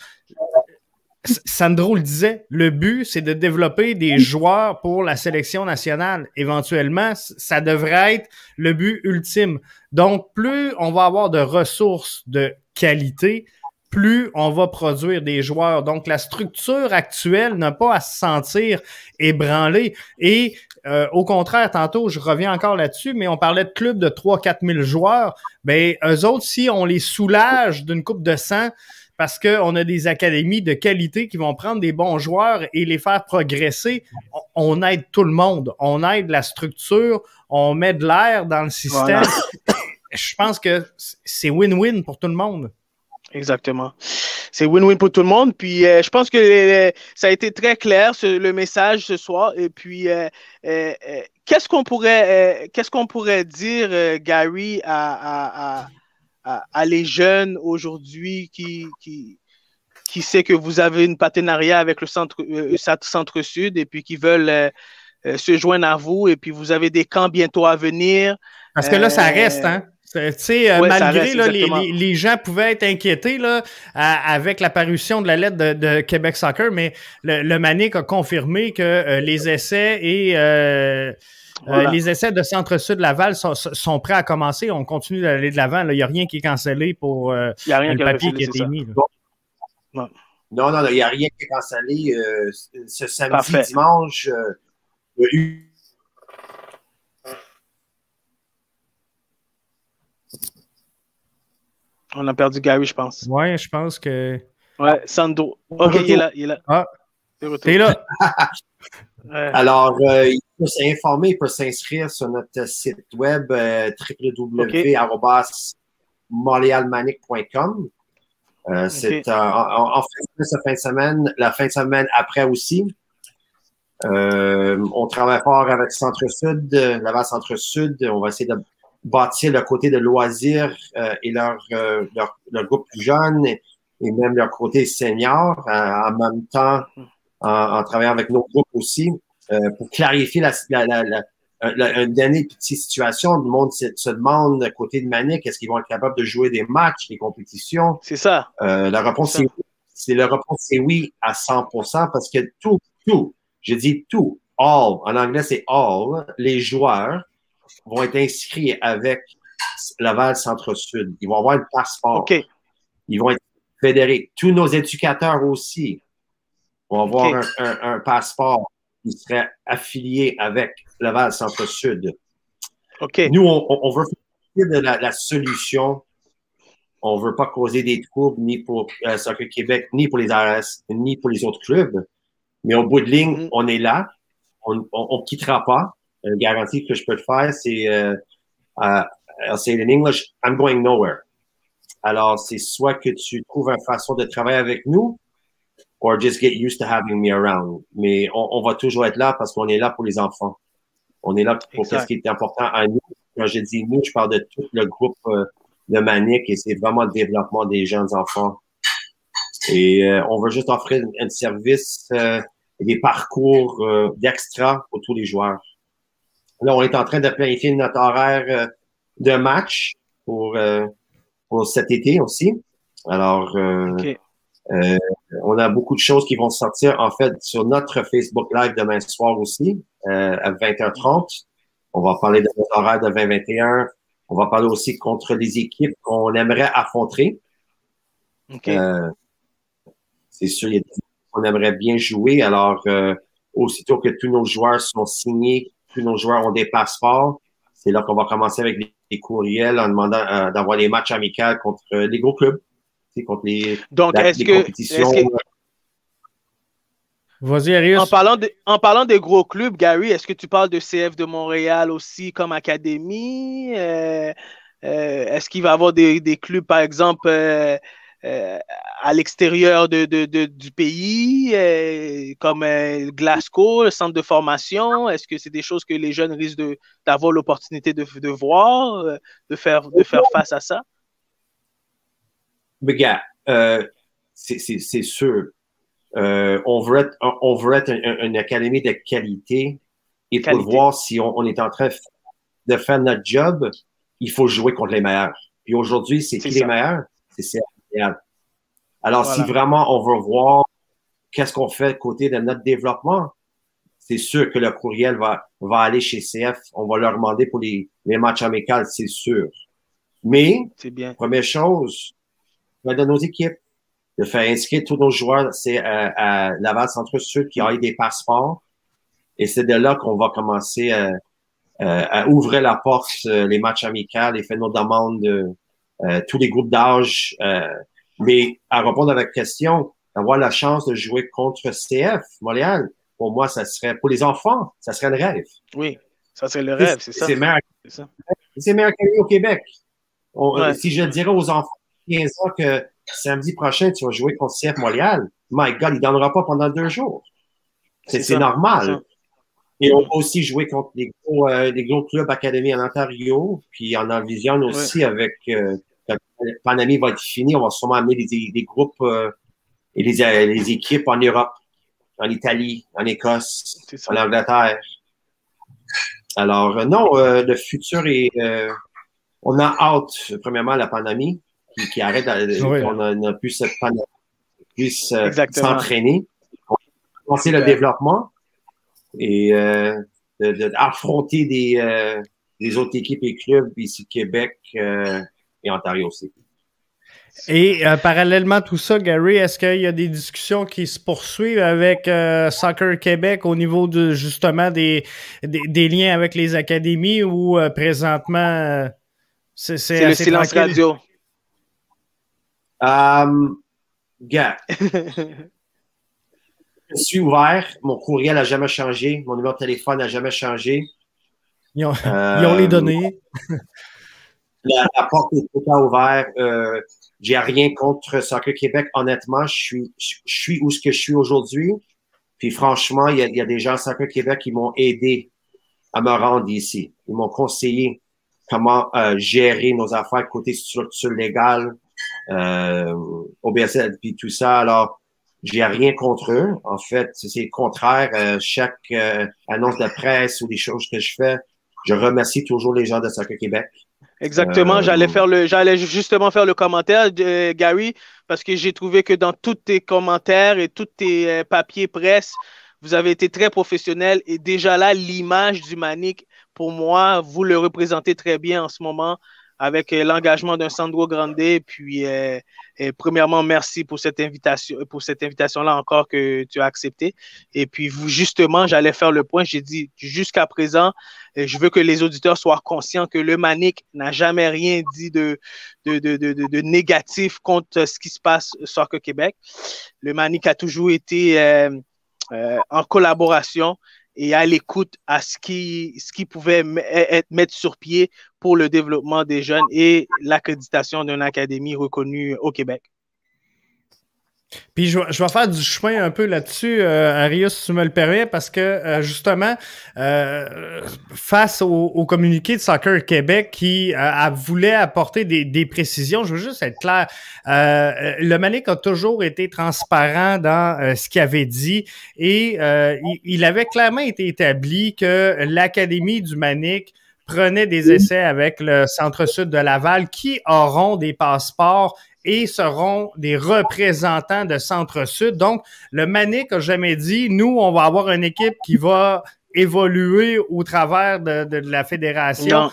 Sandro le disait, le but, c'est de développer des joueurs pour la sélection nationale. Éventuellement, ça devrait être le but ultime. Donc, plus on va avoir de ressources de qualité, plus on va produire des joueurs. Donc, la structure actuelle n'a pas à se sentir ébranlée. Et euh, au contraire, tantôt, je reviens encore là-dessus, mais on parlait de clubs de 3-4 000 joueurs. Ben, eux autres, si on les soulage d'une coupe de sang, parce qu'on a des académies de qualité qui vont prendre des bons joueurs et les faire progresser, on aide tout le monde. On aide la structure, on met de l'air dans le système. Je pense que c'est win-win pour tout le monde. Exactement. C'est win-win pour tout le monde. Puis euh, je pense que euh, ça a été très clair le message ce soir. Et puis euh, qu'est-ce qu'on pourrait qu'est-ce qu'on pourrait dire, Gary, à, à, les jeunes aujourd'hui qui, qui, qui sait que vous avez une partenariat avec le centre, centre sud et puis qui veulent se joindre à vous et puis vous avez des camps bientôt à venir. Parce que là, ça reste, hein? Tu sais, euh, malgré là, les, les, gens pouvaient être inquiétés là, avec l'apparition de la lettre de, Québec Soccer, mais le, le, Manic a confirmé que euh, les essais et euh, les essais de Centre-Sud Laval sont, sont, prêts à commencer. On continue d'aller de l'avant. Il n'y a rien qui est cancellé pour le papier qui a été mis. Non. non, non, il n'y a rien qui est cancellé. ce samedi, dimanche, il y a eu On a perdu Gary, je pense. Ouais, je pense que. Ouais, Sando. Ok, il est là, il est là. Ah, t'es là. Alors, euh, il peut s'informer, il peut s'inscrire sur notre site web euh, www.montrealmanic.com. Euh, c'est en, fin de semaine, la fin de semaine après aussi. on travaille fort avec Centre-Sud, Laval Centre-Sud. On va essayer de bâtir le côté de loisirs euh, et leur, euh, leur, leur, groupe plus jeune et, même leur côté senior euh, en même temps en, travaillant avec nos groupes aussi pour clarifier la, la, la, une dernière petite situation. Le monde se, se demande côté de Manic, est-ce qu'ils vont être capables de jouer des matchs, des compétitions? C'est ça. la réponse c'est oui. C'est la réponse c'est oui à 100% parce que tout, tout, je dis tout, all, en anglais c'est all, les joueurs vont être inscrits avec Laval Centre-Sud. Ils vont avoir le passeport. Ils vont être fédérés. Tous nos éducateurs aussi vont avoir un, passeport qui serait affilié avec Laval Centre-Sud. Nous, on, veut faire de la, solution. On ne veut pas causer des troubles ni pour euh, Soccer Québec, ni pour les ARS, ni pour les autres clubs. Mais au bout de ligne, mm-hmm. on est là. On ne quittera pas une garantie que je peux te faire, c'est, euh, uh, I'll say it in English, I'm going nowhere. Alors, c'est soit que tu trouves une façon de travailler avec nous, or just get used to having me around. Mais on, on va toujours être là parce qu'on est là pour les enfants. On est là pour ce qui est important à nous. Quand je dis nous, je parle de tout le groupe euh, de Manic et c'est vraiment le développement des jeunes enfants. Et euh, on veut juste offrir un, service euh, et des parcours d'extra pour tous les joueurs. Là, on est en train de planifier notre horaire euh, de match pour, euh, pour cet été aussi. Alors, euh, on a beaucoup de choses qui vont sortir en fait sur notre Facebook Live demain soir aussi, à 20h30. On va parler de notre horaire de 2021. On va parler aussi contre les équipes qu'on aimerait affronter. c'est sûr, il y a des qu'on aimerait bien jouer. Alors, aussitôt que tous nos joueurs sont signés plus nos joueurs ont des passeports, c'est là qu'on va commencer avec les, courriels en demandant euh, d'avoir des matchs amicaux contre euh, les gros clubs, contre les, Donc, est-ce que, compétitions. Vas-y, Arius. En parlant, en parlant des gros clubs, Gary, est-ce que tu parles de CF de Montréal aussi comme académie? Euh, est-ce qu'il va y avoir des, des, clubs, par exemple, euh, à l'extérieur de, du pays, euh, comme euh, Glasgow, le centre de formation? Est-ce que c'est des choses que les jeunes risquent d'avoir l'opportunité de, de, voir, de faire, de faire face à ça? Regarde, c'est sûr. on veut être, on veut être une, académie de qualité et pour voir si on, on, est en train de faire notre job, il faut jouer contre les meilleurs. Puis aujourd'hui, c'est qui les meilleurs? C'est CF Alors, si vraiment on veut voir qu'est-ce qu'on fait côté de notre développement, c'est sûr que le courriel va, va aller chez CF. On va leur demander pour les, les matchs amicaux, c'est sûr. Mais, bien. première chose, de nos équipes, de faire inscrire tous nos joueurs c'est à, euh, à Laval Centre-Sud qui ont eu des passeports. Et c'est de là qu'on va commencer à, euh, euh, à, ouvrir la porte, les matchs amicaux et faire nos demandes de tous les groupes d'âge. mais à répondre à votre question, avoir la chance de jouer contre CF, Montréal, pour moi, ça serait, pour les enfants, ça serait le rêve. Oui, ça serait le rêve, c'est ça. C'est meilleur, c'est au Québec. Si je dirais aux enfants 15 ans que samedi prochain, tu vas jouer contre CF Montréal, my God, il ne donnera pas pendant deux jours. C'est normal. Et on va aussi jouer contre les gros, euh, les gros clubs académiques en Ontario, puis en Vision aussi avec euh, quand la pandémie va être finie, on va sûrement amener des, groupes euh, et les, les, équipes en Europe, en Italie, en Écosse, en Angleterre. Alors, non, le futur est. on a hâte, premièrement, la pandémie qui, qui arrête, on a, on a pu cette pandémie puisse s'entraîner, commencer le développement et euh, d'affronter des, euh, des autres équipes et clubs ici Québec euh, et Ontario aussi. Et euh, parallèlement à tout ça, Gary, est-ce qu'il y a des discussions qui se poursuivent avec euh, Soccer Québec au niveau de justement des, des, liens avec les académies ou présentement c'est le silence radio? Um, gars, je suis ouvert. Mon courriel n'a jamais changé. Mon numéro de téléphone n'a jamais changé. Ils ont, euh, les données. la, porte est tout à ouverte. Euh, j'ai rien contre Soccer Québec. Honnêtement, je suis, je, suis où ce que je suis aujourd'hui. Puis franchement, il y, a, des gens à Soccer Québec qui m'ont aidé à me rendre ici. Ils m'ont conseillé comment euh, gérer nos affaires côté structure légale, euh, OBSL, puis tout ça. Alors, j'ai rien contre eux. En fait, c'est le contraire. Euh, chaque euh, annonce de presse ou des choses que je fais, je remercie toujours les gens de Soccer Québec. Exactement, euh, j'allais faire le, j'allais justement faire le commentaire, de Gary, parce que j'ai trouvé que dans tous tes commentaires et tous tes papiers presse, vous avez été très professionnel et déjà là, l'image du Manic, pour moi, vous le représentez très bien en ce moment avec euh, l'engagement d'un Sandro Grande. Puis, euh, euh, premièrement, merci pour cette invitation, pour cette invitation-là encore que tu as acceptée. Et puis, vous, justement, j'allais faire le point. J'ai dit, jusqu'à présent, je veux que les auditeurs soient conscients que le Manic n'a jamais rien dit de, de, de, de, de négatif contre ce qui se passe au Soccer Québec. Le Manic a toujours été en collaboration et à l'écoute à ce qui, ce qui pouvait être mettre sur pied pour le développement des jeunes et l'accréditation d'une académie reconnue au Québec. Puis je, vais faire du chemin un peu là-dessus, euh, Arius, si tu me le permets, parce que euh, justement, euh, face au, communiqué de Soccer Québec qui voulait apporter des, des, précisions, je veux juste être clair. le Manic a toujours été transparent dans ce qu'il avait dit et il, il, avait clairement été établi que l'Académie du Manic prenait des essais avec le Centre-Sud de Laval qui auront des passeports et seront des représentants de Centre-Sud. Donc, le Manic a jamais dit, nous, on va avoir une équipe qui va évoluer au travers de, de, la fédération.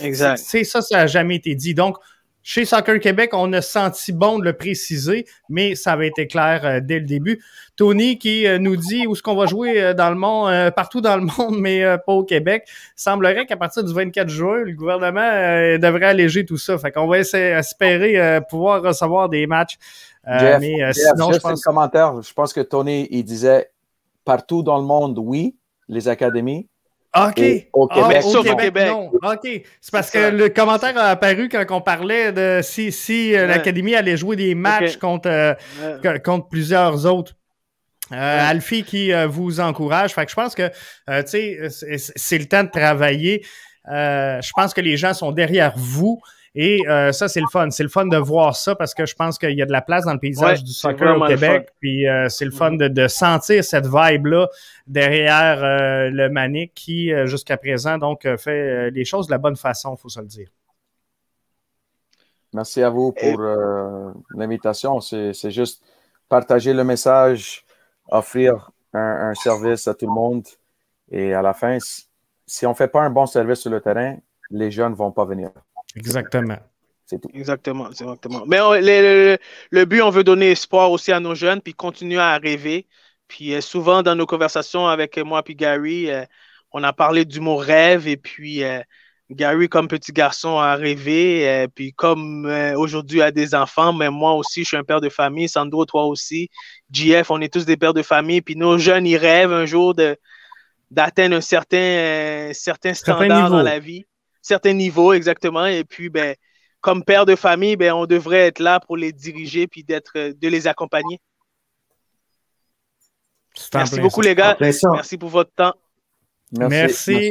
exact. C'est ça, ça n'a jamais été dit. Donc, chez Soccer Québec, on a senti bon de le préciser, mais ça avait été clair euh, dès le début. Tony qui euh, nous dit où est-ce qu'on va jouer euh, dans le monde, partout dans le monde, mais pas au Québec. Semblerait qu'à partir du 24 juin, le gouvernement devrait alléger tout ça. Fait qu'on va essayer, espérer pouvoir recevoir des matchs. mais sinon, je pense... commentaire. Je pense que Tony, il disait partout dans le monde, oui, les académies, OK. au Québec. Ah, au Québec, non. OK. C'est parce que le commentaire a apparu quand on parlait de si, si euh, l'Académie allait jouer des matchs contre, euh, contre plusieurs autres. Euh, Alfie qui vous encourage. Fait que je pense que c'est le temps de travailler. je pense que les gens sont derrière vous. Et euh, ça, c'est le fun. C'est le fun de voir ça parce que je pense qu'il y a de la place dans le paysage du soccer au Québec. Puis euh, c'est le fun de, de, sentir cette vibe-là derrière euh, le Manic qui, jusqu'à présent, donc, fait les choses de la bonne façon, faut se le dire. Merci à vous pour euh, l'invitation. C'est juste partager le message, offrir un, service à tout le monde. Et à la fin, si on ne fait pas un bon service sur le terrain, les jeunes ne vont pas venir. Exactement. C'est tout. Exactement, exactement. Mais le, but, on veut donner espoir aussi à nos jeunes, puis continuer à rêver. Puis euh, souvent, dans nos conversations avec moi et Gary, euh, on a parlé du mot rêve. Et puis, euh, Gary, comme petit garçon, a rêvé. puis comme aujourd'hui, a des enfants, mais moi aussi, je suis un père de famille. Sandro, toi aussi. JF, on est tous des pères de famille. Puis nos jeunes, ils rêvent un jour d'atteindre un certain, certain standard dans la vie. Certain niveau, exactement. Et puis, ben, comme père de famille, ben, on devrait être là pour les diriger puis d'être, de les accompagner. Merci beaucoup, les gars. Merci pour votre temps. Merci.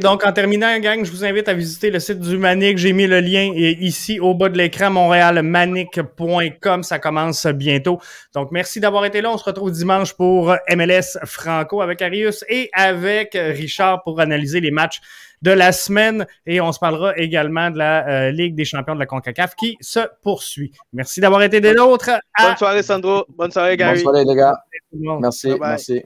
Donc, en terminant, gang, je vous invite à visiter le site du Manic. J'ai mis le lien ici au bas de l'écran, montréalmanic.com. Ça commence bientôt. Donc, merci d'avoir été là. On se retrouve dimanche pour MLS Franco avec Arius et avec Richard pour analyser les matchs de la semaine. Et on se parlera également de la euh, Ligue des champions de la CONCACAF qui se poursuit. Merci d'avoir été des nôtres. Bonne soirée, Sandro. Bonne soirée, Gary. Bonne soirée, les gars. Merci. Merci.